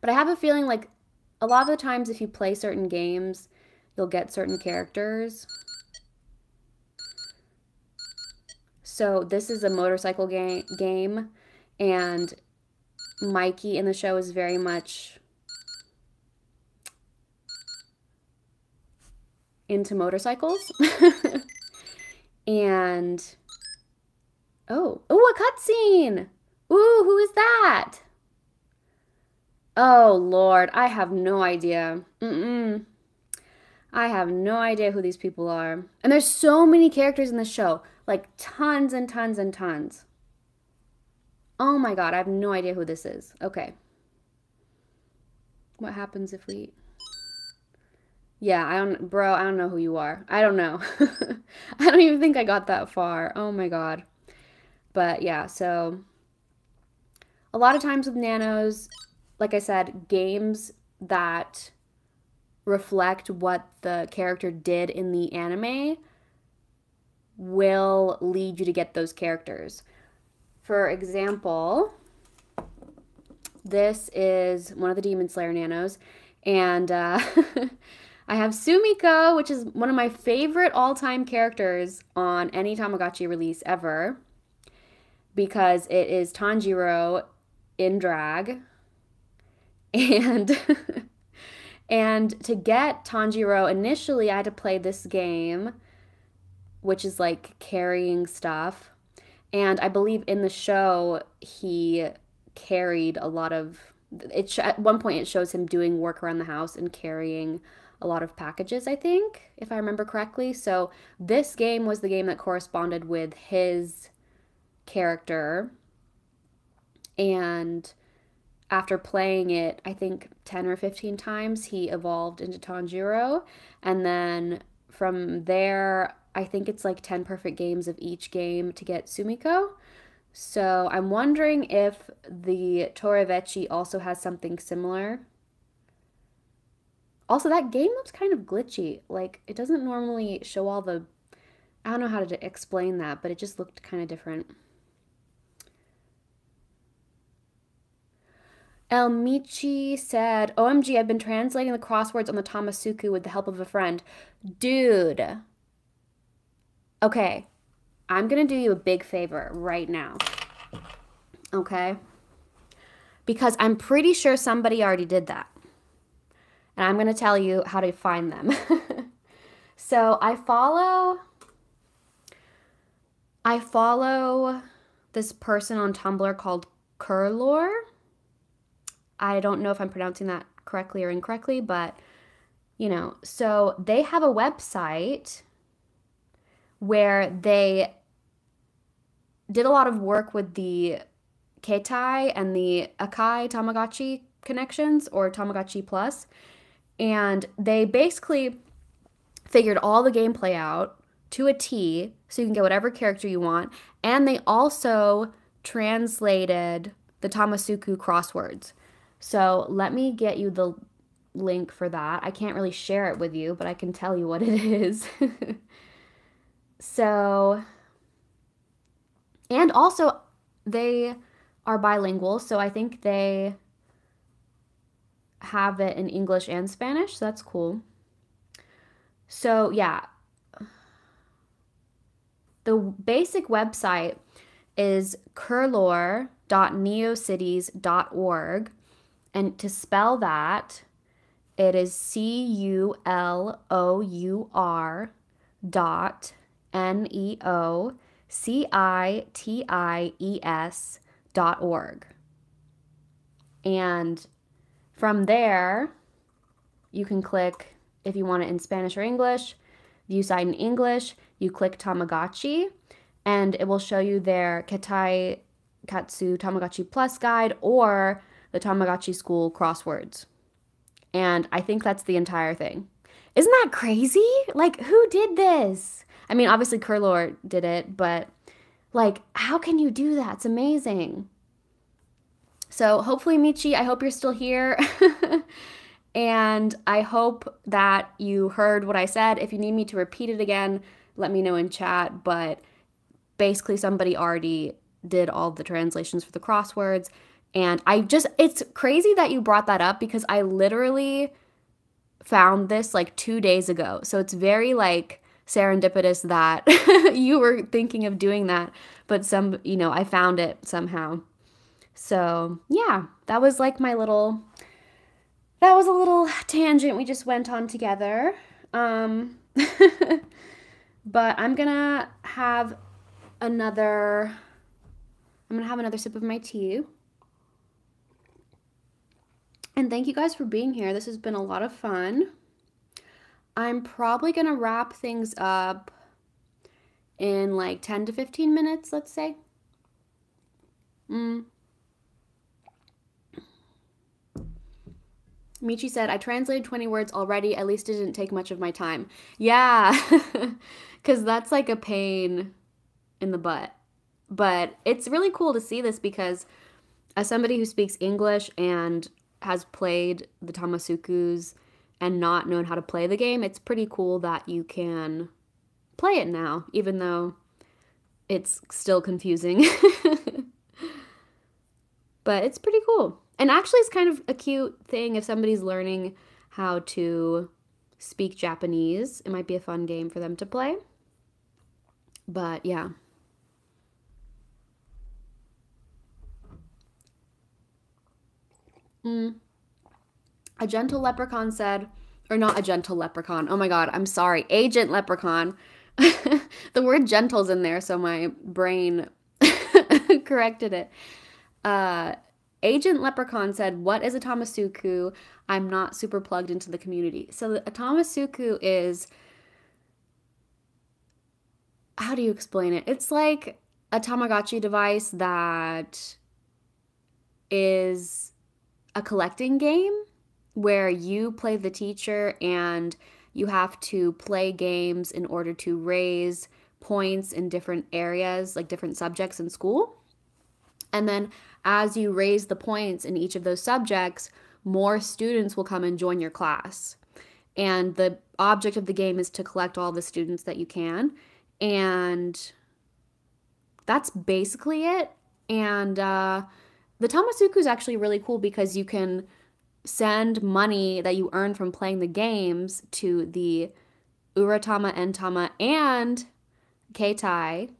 But I have a feeling like a lot of the times if you play certain games, you'll get certain characters. So this is a motorcycle ga game, and Mikey in the show is very much into motorcycles. and oh, oh, a cutscene. Ooh, who is that? Oh, Lord, I have no idea. Mm-mm. I have no idea who these people are. And there's so many characters in the show. Like, tons and tons and tons. Oh my god, I have no idea who this is. Okay. What happens if we... Yeah, I don't... Bro, I don't know who you are. I don't know. I don't even think I got that far. Oh my god. But yeah, so... A lot of times with nanos, like I said, games that reflect what the character did in the anime will lead you to get those characters. For example, this is one of the Demon Slayer nanos, and uh, I have Sumiko, which is one of my favorite all time characters on any Tamagotchi release ever, because it is Tanjiro in drag. And and to get Tanjiro initially I had to play this game which is like carrying stuff. And I believe in the show he carried a lot of it at one point it shows him doing work around the house and carrying a lot of packages I think if I remember correctly so this game was the game that corresponded with his character and after playing it, I think 10 or 15 times, he evolved into Tanjiro. And then from there, I think it's like 10 perfect games of each game to get Sumiko. So I'm wondering if the Torevetchi also has something similar. Also, that game looks kind of glitchy. Like, it doesn't normally show all the... I don't know how to explain that, but it just looked kind of different. El Michi said, OMG, I've been translating the crosswords on the Tamasuku with the help of a friend. Dude. Okay. I'm going to do you a big favor right now. Okay? Because I'm pretty sure somebody already did that. And I'm going to tell you how to find them. so I follow... I follow this person on Tumblr called Curlour. I don't know if I'm pronouncing that correctly or incorrectly, but you know, so they have a website where they did a lot of work with the Keitai and the Akai Tamagotchi connections or Tamagotchi Plus. And they basically figured all the gameplay out to a T so you can get whatever character you want. And they also translated the Tamasuku crosswords. So let me get you the link for that. I can't really share it with you, but I can tell you what it is. so, and also they are bilingual, so I think they have it in English and Spanish, so that's cool. So, yeah. The basic website is curlour.neocities.org and to spell that, it is C U L O U R dot N E O C I T I E S dot org. And from there, you can click if you want it in Spanish or English, view site in English, you click Tamagotchi, and it will show you their Keitai Katsu Tamagotchi Plus guide or the Tamagotchi School crosswords. And I think that's the entire thing. Isn't that crazy? Like, who did this? I mean, obviously, Curlour did it, but like, how can you do that? It's amazing. So, hopefully, Michi, I hope you're still here. And I hope that you heard what I said. If you need me to repeat it again, let me know in chat. But basically, somebody already did all the translations for the crosswords. And I just, it's crazy that you brought that up because I literally found this like two days ago. So it's very like serendipitous that you were thinking of doing that. But some, you know, I found it somehow. So yeah, that was like my little, that was a little tangent we just went on together. Um, but I'm gonna have another, I'm gonna have another sip of my tea. And thank you guys for being here. This has been a lot of fun. I'm probably going to wrap things up in like 10 to 15 minutes, let's say. Mm. Michi said, I translated 20 words already. At least it didn't take much of my time. Yeah, because that's like a pain in the butt. But it's really cool to see this because as somebody who speaks English and has played the Tamasukus and not known how to play the game, it's pretty cool that you can play it now, even though it's still confusing. but it's pretty cool. And actually, it's kind of a cute thing if somebody's learning how to speak Japanese. It might be a fun game for them to play. But yeah. Mm. A gentle leprechaun said, or not a gentle leprechaun. Oh my god, I'm sorry. Agent leprechaun. the word gentle's in there, so my brain corrected it. Uh, Agent Leprechaun said, What is a Tamasuku? I'm not super plugged into the community. So, a Tamasuku is. How do you explain it? It's like a Tamagotchi device that is a collecting game where you play the teacher and you have to play games in order to raise points in different areas, like different subjects in school. And then as you raise the points in each of those subjects, more students will come and join your class. And the object of the game is to collect all the students that you can. And that's basically it. And uh, the Tamasuku is actually really cool because you can send money that you earn from playing the games to the Uratama, Entama, and Keitai.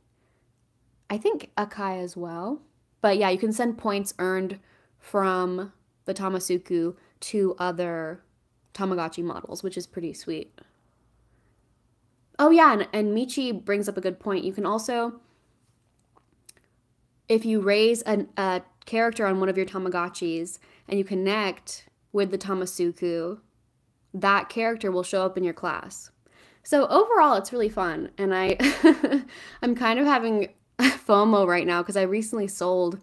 I think Akai as well. But yeah, you can send points earned from the Tamasuku to other Tamagotchi models, which is pretty sweet. Oh yeah, and, and Michi brings up a good point. You can also, if you raise an, a character on one of your Tamagotchis and you connect with the Tamasuku, that character will show up in your class. So overall, it's really fun, and I I'm kind of having FOMO right now because I recently sold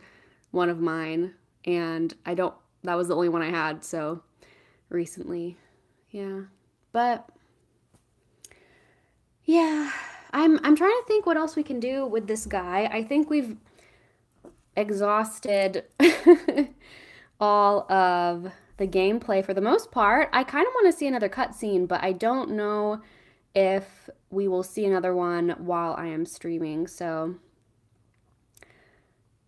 one of mine, and I don't. That was the only one I had, so recently, yeah. But yeah, I'm I'm trying to think what else we can do with this guy. I think we've exhausted all of the gameplay for the most part. I kind of want to see another cutscene, but I don't know if we will see another one while I am streaming. So,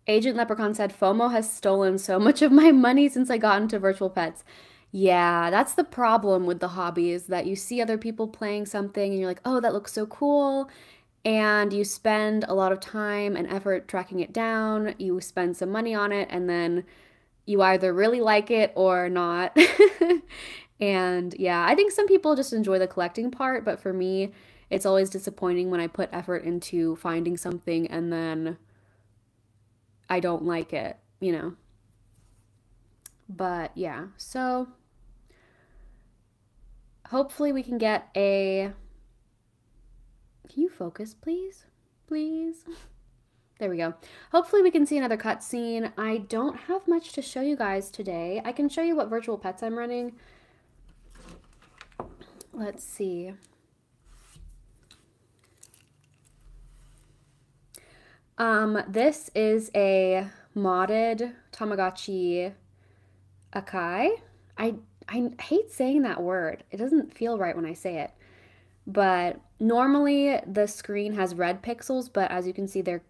Agent Leprechaun said FOMO has stolen so much of my money since I got into virtual pets. Yeah, that's the problem with the hobby is that you see other people playing something and you're like, oh, that looks so cool and you spend a lot of time and effort tracking it down. You spend some money on it, and then you either really like it or not. and yeah, I think some people just enjoy the collecting part, but for me, it's always disappointing when I put effort into finding something and then I don't like it, you know. But yeah, so hopefully we can get a can you focus, please? Please? There we go. Hopefully we can see another cutscene. I don't have much to show you guys today. I can show you what virtual pets I'm running. Let's see. Um, this is a modded Tamagotchi Akai. I I hate saying that word. It doesn't feel right when I say it. But normally the screen has red pixels, but as you can see, they're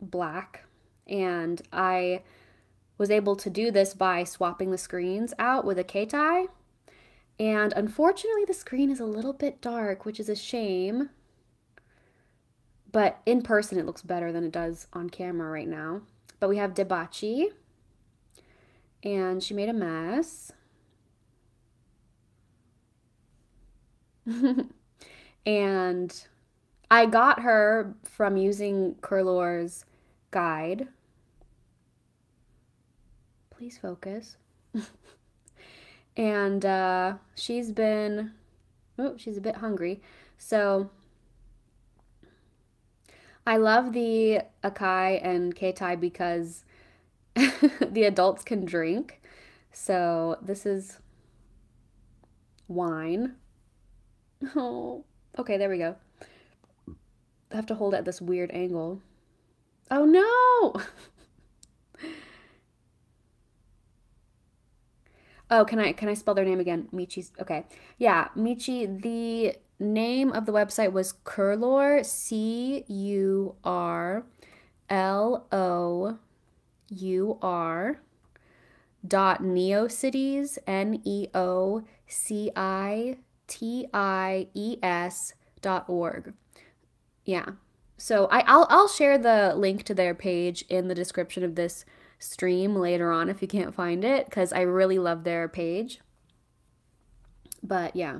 black. And I was able to do this by swapping the screens out with a Keitai. And unfortunately, the screen is a little bit dark, which is a shame. But in person, it looks better than it does on camera right now. But we have Debatchi, and she made a mess. and I got her from using Curlour's guide. Please focus. and uh, she's been, oh, she's a bit hungry. So I love the Akai and Keitai because the adults can drink. So this is wine. Oh, okay, there we go. I have to hold at this weird angle. Oh no! oh, can I can I spell their name again? Michi's okay. Yeah, Michi, the name of the website was Curlour, C U R L O U R dot neocities N E O C I T I E S dot org. Yeah. So I, I'll I'll share the link to their page in the description of this stream later on if you can't find it because I really love their page. But yeah.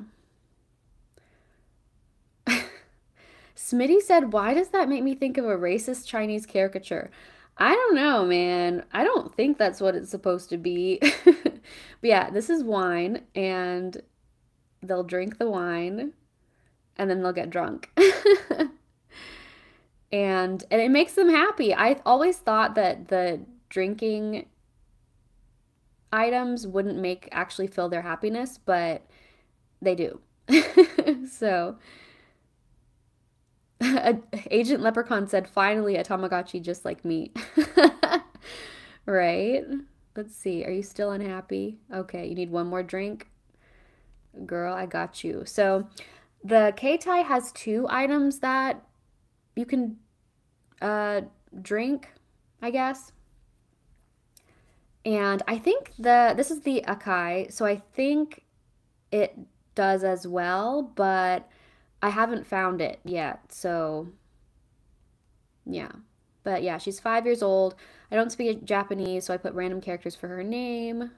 Smitty said, Why does that make me think of a racist Chinese caricature? I don't know, man. I don't think that's what it's supposed to be. but yeah, this is wine, and they'll drink the wine, and then they'll get drunk. and and it makes them happy. I always thought that the drinking items wouldn't make actually fill their happiness, but they do. so Agent Leprechaun said, finally, a Tamagotchi just like me. right? Let's see. Are you still unhappy? Okay, you need one more drink? Girl, I got you. So the Keitai has two items that you can uh, drink, I guess. And I think the this is the Akai, so I think it does as well, but I haven't found it yet, so yeah. But yeah, she's five years old. I don't speak Japanese, so I put random characters for her name.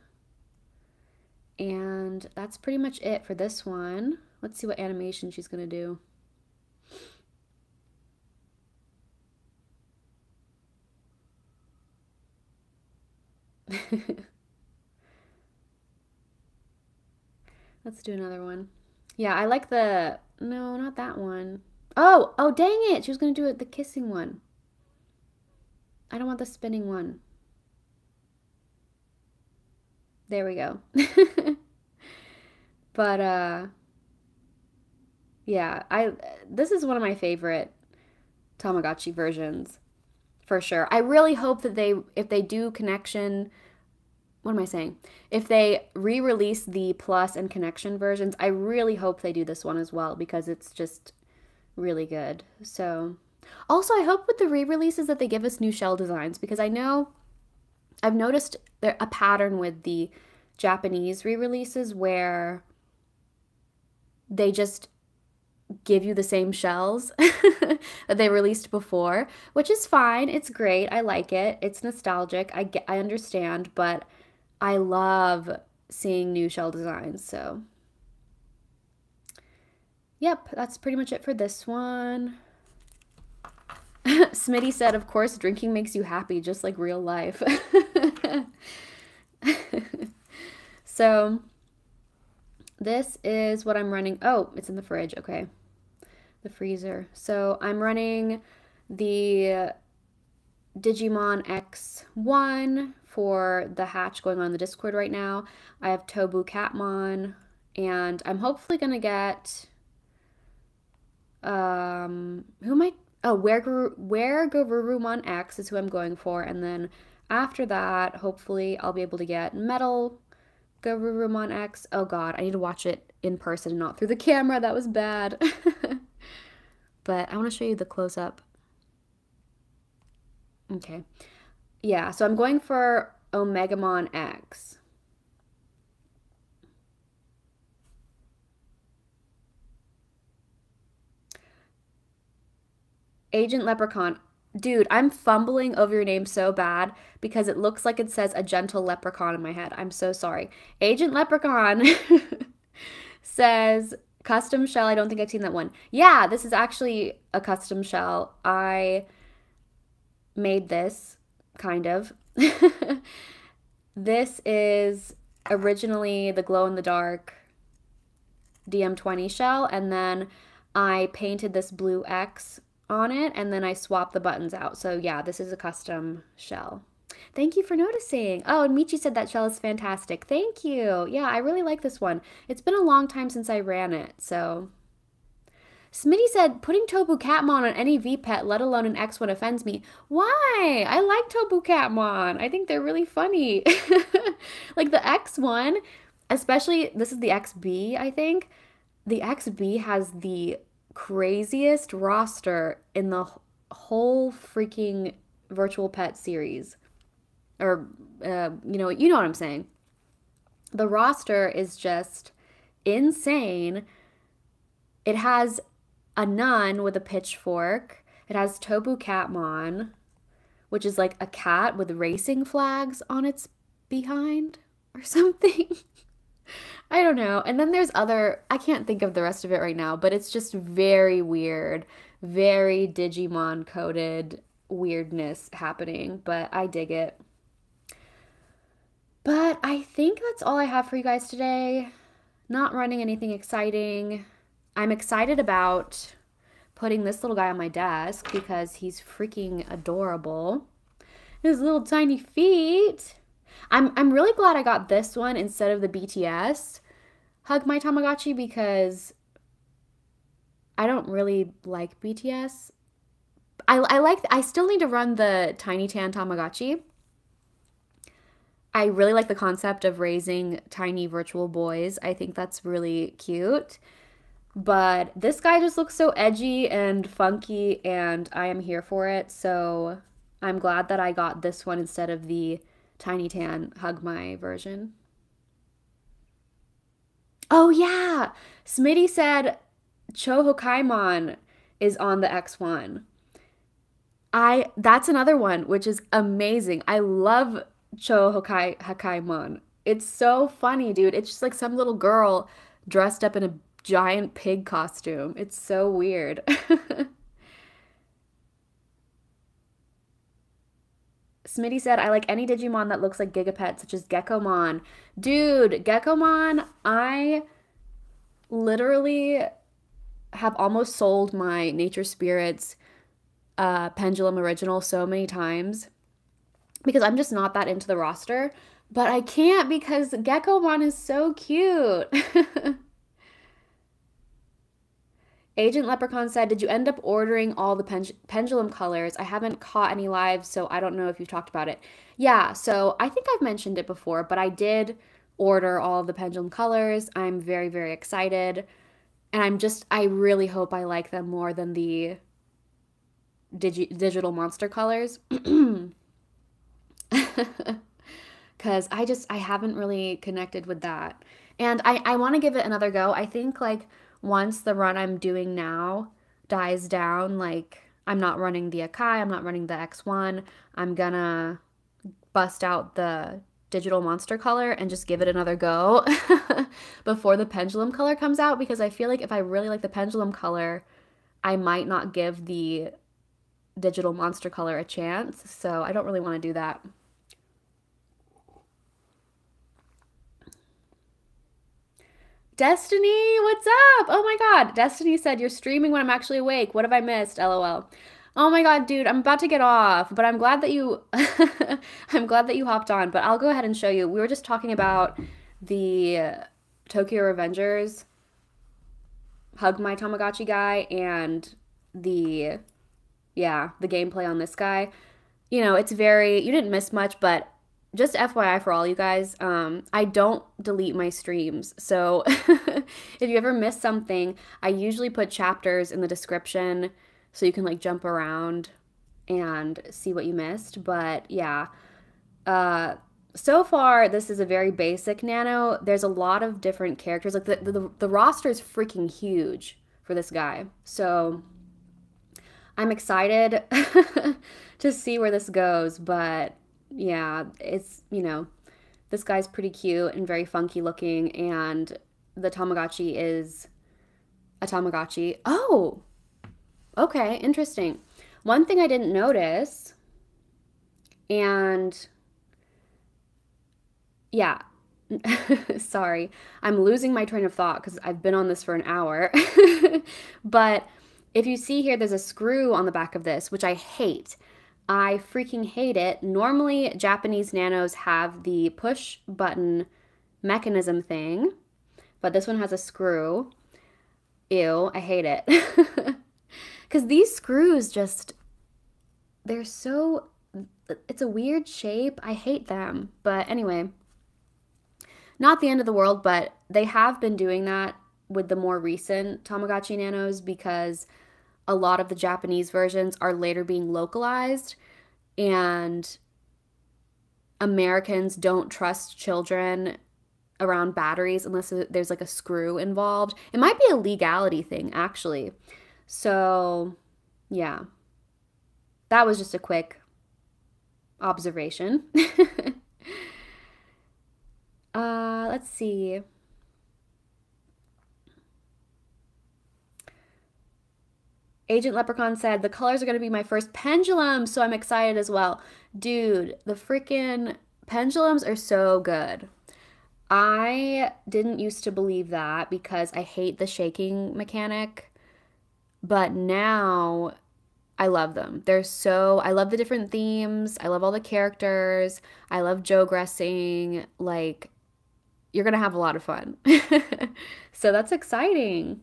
And that's pretty much it for this one. Let's see what animation she's going to do. Let's do another one. Yeah, I like the no, not that one. Oh, oh, dang it. She was going to do it the kissing one. I don't want the spinning one. There we go. but uh yeah, I this is one of my favorite Tamagotchi versions for sure. I really hope that they if they do connection what am I saying? If they re release the Plus and Connection versions, I really hope they do this one as well because it's just really good. So, also, I hope with the re releases that they give us new shell designs because I know I've noticed there a pattern with the Japanese re releases where they just give you the same shells that they released before, which is fine. It's great. I like it. It's nostalgic. I get I understand, but I love seeing new shell designs. So, yep, that's pretty much it for this one. Smitty said, of course, drinking makes you happy, just like real life. so, this is what I'm running. Oh, it's in the fridge. Okay. The freezer. So, I'm running the Digimon X1 for the hatch going on the Discord right now. I have Tobu Catmon, and I'm hopefully going to get, um, who am I? Oh, Where, WereGarurumon X is who I'm going for, and then after that, hopefully I'll be able to get Metal Garurumon X. Oh god, I need to watch it in person and not through the camera. That was bad. but I want to show you the close up. Okay. Yeah, so I'm going for Omegamon X. Agent Leprechaun. Dude, I'm fumbling over your name so bad because it looks like it says a gentle leprechaun in my head. I'm so sorry. Agent Leprechaun says custom shell. I don't think I've seen that one. Yeah, this is actually a custom shell. I made this, kind of. this is originally the glow in the dark DM20 shell, and then I painted this blue X on it and then I swapped the buttons out. So yeah, this is a custom shell. Thank you for noticing. Oh, and Michi said that shell is fantastic. Thank you. Yeah, I really like this one. It's been a long time since I ran it, so. Smitty said, putting Tobu Catmon on any V pet, let alone an X1, offends me. Why? I like Tobu Catmon. I think they're really funny. like the X one, especially, this is the XB, I think. The XB has the craziest roster in the whole freaking virtual pet series or uh, you know you know what i'm saying the roster is just insane it has a nun with a pitchfork it has tobu catmon which is like a cat with racing flags on its behind or something I don't know. And then there's other, I can't think of the rest of it right now, but it's just very weird, very Digimon coded weirdness happening, but I dig it. But I think that's all I have for you guys today. Not running anything exciting. I'm excited about putting this little guy on my desk because he's freaking adorable. His little tiny feet. I'm I'm really glad I got this one instead of the BTS Hug My Tamagotchi because I don't really like BTS. I, I like I still need to run the Tiny Tan Tamagotchi. I really like the concept of raising tiny virtual boys. I think that's really cute. But this guy just looks so edgy and funky, and I am here for it. So I'm glad that I got this one instead of the Tiny Tan Hug My version. Oh, yeah. Smitty said Chohakkaimon is on the X1. I that's another one which is amazing. I love Chohokai Hakaimon. It's so funny, dude. It's just like some little girl dressed up in a giant pig costume. It's so weird. Smitty said, I like any Digimon that looks like Gigapet, such as Geckomon. Dude, Geckomon, I literally have almost sold my Nature Spirits uh, Pendulum Original so many times because I'm just not that into the roster. But I can't because Geckomon is so cute. Agent Leprechaun said, Did you end up ordering all the pen- pendulum colors? I haven't caught any lives, so I don't know if you've talked about it. Yeah, so I think I've mentioned it before, but I did order all the pendulum colors. I'm very, very excited. And I'm just, I really hope I like them more than the digi- digital monster colors. Because I just, I haven't really connected with that. And I, I want to give it another go. I think, like, once the run I'm doing now dies down, like I'm not running the Akai, I'm not running the X1, I'm gonna bust out the digital monster color and just give it another go before the pendulum color comes out because I feel like if I really like the pendulum color, I might not give the digital monster color a chance. So I don't really want to do that. Destiny, what's up? Oh my god. Destiny said, You're streaming when I'm actually awake. What have I missed? LOL. Oh my god, dude, I'm about to get off, but I'm glad that you I'm glad that you hopped on, but I'll go ahead and show you. We were just talking about the Tokyo Revengers Hug My Tamagotchi guy and the yeah, the gameplay on this guy. You know, it's very you didn't miss much, but just FYI for all you guys, um, I don't delete my streams. So if you ever miss something, I usually put chapters in the description so you can like jump around and see what you missed. But yeah, uh, so far this is a very basic nano. There's a lot of different characters. Like the the, the roster is freaking huge for this guy. So I'm excited to see where this goes, but yeah, it's, you know, this guy's pretty cute and very funky looking, and the Tamagotchi is a Tamagotchi. Oh, okay, interesting. One thing I didn't notice, and yeah, sorry, I'm losing my train of thought because I've been on this for an hour. but if you see here, there's a screw on the back of this, which I hate. I freaking hate it. Normally, Japanese nanos have the push button mechanism thing, but this one has a screw. Ew, I hate it. Because these screws just, they're so, it's a weird shape. I hate them. But anyway, not the end of the world, but they have been doing that with the more recent Tamagotchi nanos because a lot of the Japanese versions are later being localized and Americans don't trust children around batteries unless there's like a screw involved. It might be a legality thing actually. So, yeah. That was just a quick observation. uh, let's see. Agent Leprechaun said, The colors are going to be my first pendulum, so I'm excited as well. Dude, the freaking pendulums are so good. I didn't used to believe that because I hate the shaking mechanic, but now I love them. They're so, I love the different themes. I love all the characters. I love Jogressing. Like, you're going to have a lot of fun. so that's exciting.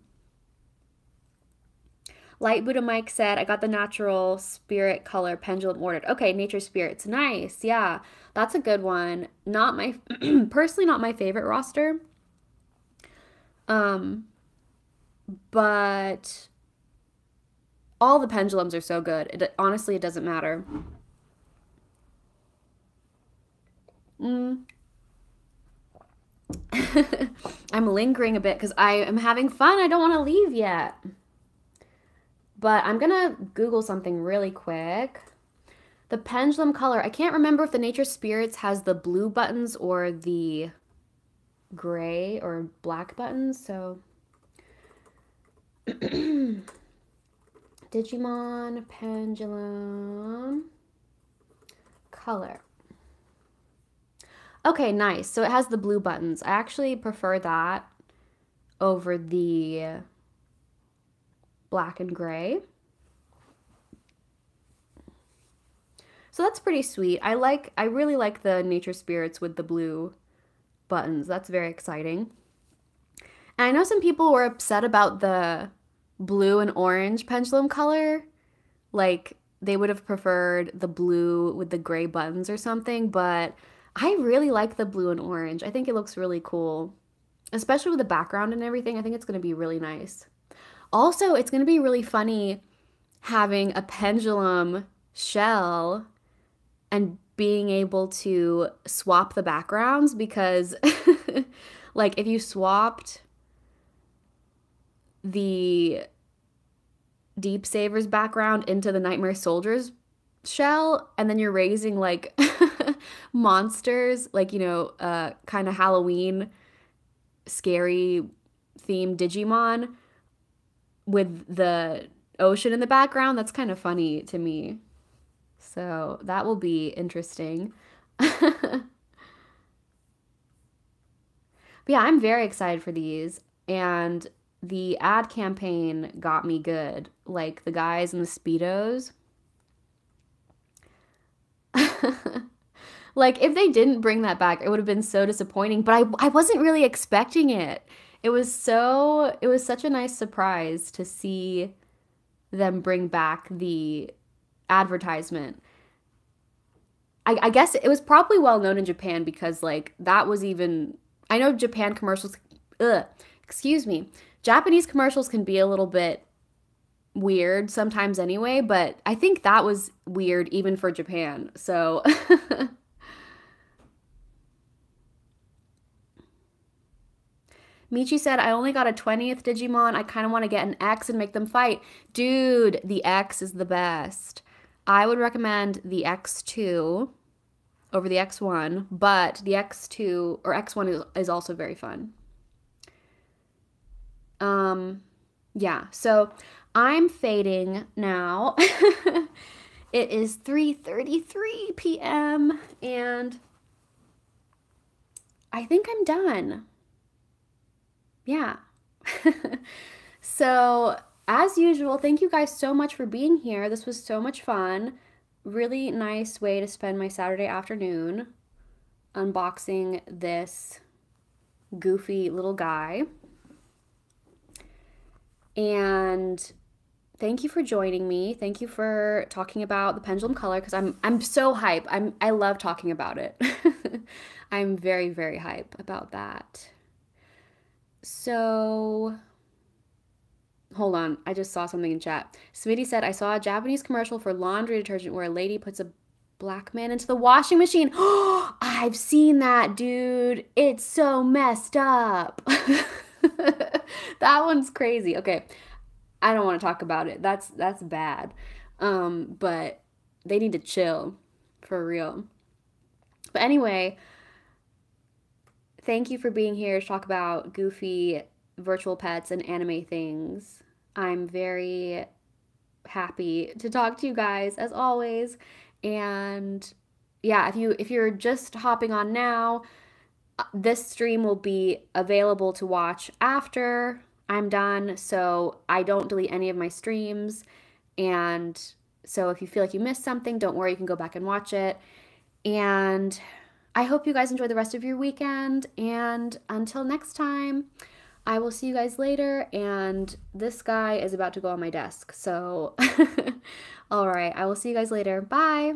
Light Buddha Mike said, I got the natural spirit color pendulum ordered. Okay, nature spirits. Nice. Yeah, that's a good one. Not my, personally, not my favorite roster. Um, but all the pendulums are so good. It, honestly, it doesn't matter. Mm. I'm lingering a bit because I am having fun. I don't want to leave yet. But I'm to Google something really quick. The pendulum color. I can't remember if the Nature Spirits has the blue buttons or the gray or black buttons. So Digimon pendulum color. Okay, nice. So it has the blue buttons. I actually prefer that over the black and gray. So that's pretty sweet. I like I really like the nature spirits with the blue buttons. That's very exciting. And I know some people were upset about the blue and orange pendulum color. Like they would have preferred the blue with the gray buttons or something, but I really like the blue and orange. I think it looks really cool. Especially with the background and everything. I think it's going to be really nice. Also, it's going to be really funny having a pendulum shell and being able to swap the backgrounds because like if you swapped the Deep Savers background into the Nightmare Soldiers shell and then you're raising like monsters like you know uh kind of Halloween scary themed Digimon with the ocean in the background. That's kind of funny to me. So that will be interesting. but yeah, I'm very excited for these. And the ad campaign got me good. Like the guys in the Speedos. like if they didn't bring that back, it would have been so disappointing. But I, I wasn't really expecting it it was so it was such a nice surprise to see them bring back the advertisement. I, I guess it was probably well known in Japan because like that was even I know Japan commercials ugh, excuse me. Japanese commercials can be a little bit weird sometimes anyway, but I think that was weird even for Japan. So Michi said, I only got a 20th Digimon. I kind of want to get an X and make them fight. Dude, the X is the best. I would recommend the X2 over the X1, but the X2 or X1 is, is also very fun. Um, yeah, so I'm fading now. it is 3:33 p.m. and I think I'm done. Yeah. so, as usual, thank you guys so much for being here. This was so much fun. Really nice way to spend my Saturday afternoon unboxing this goofy little guy. And thank you for joining me. Thank you for talking about the pendulum color because I'm I'm so hype. I'm I love talking about it. I'm very very hype about that. So hold on, I just saw something in chat. Smitty said I saw a Japanese commercial for laundry detergent where a lady puts a black man into the washing machine. I've seen that, dude. It's so messed up. that one's crazy. Okay. I don't want to talk about it. That's that's bad. Um, but they need to chill for real. But anyway, thank you for being here to talk about goofy virtual pets and anime things. I'm very happy to talk to you guys as always. And yeah, if you if you're just hopping on now, this stream will be available to watch after I'm done. So I don't delete any of my streams. And so if you feel like you missed something, don't worry, you can go back and watch it. And I hope you guys enjoy the rest of your weekend. And until next time, I will see you guys later. And this guy is about to go on my desk. So, all right, I will see you guys later. Bye.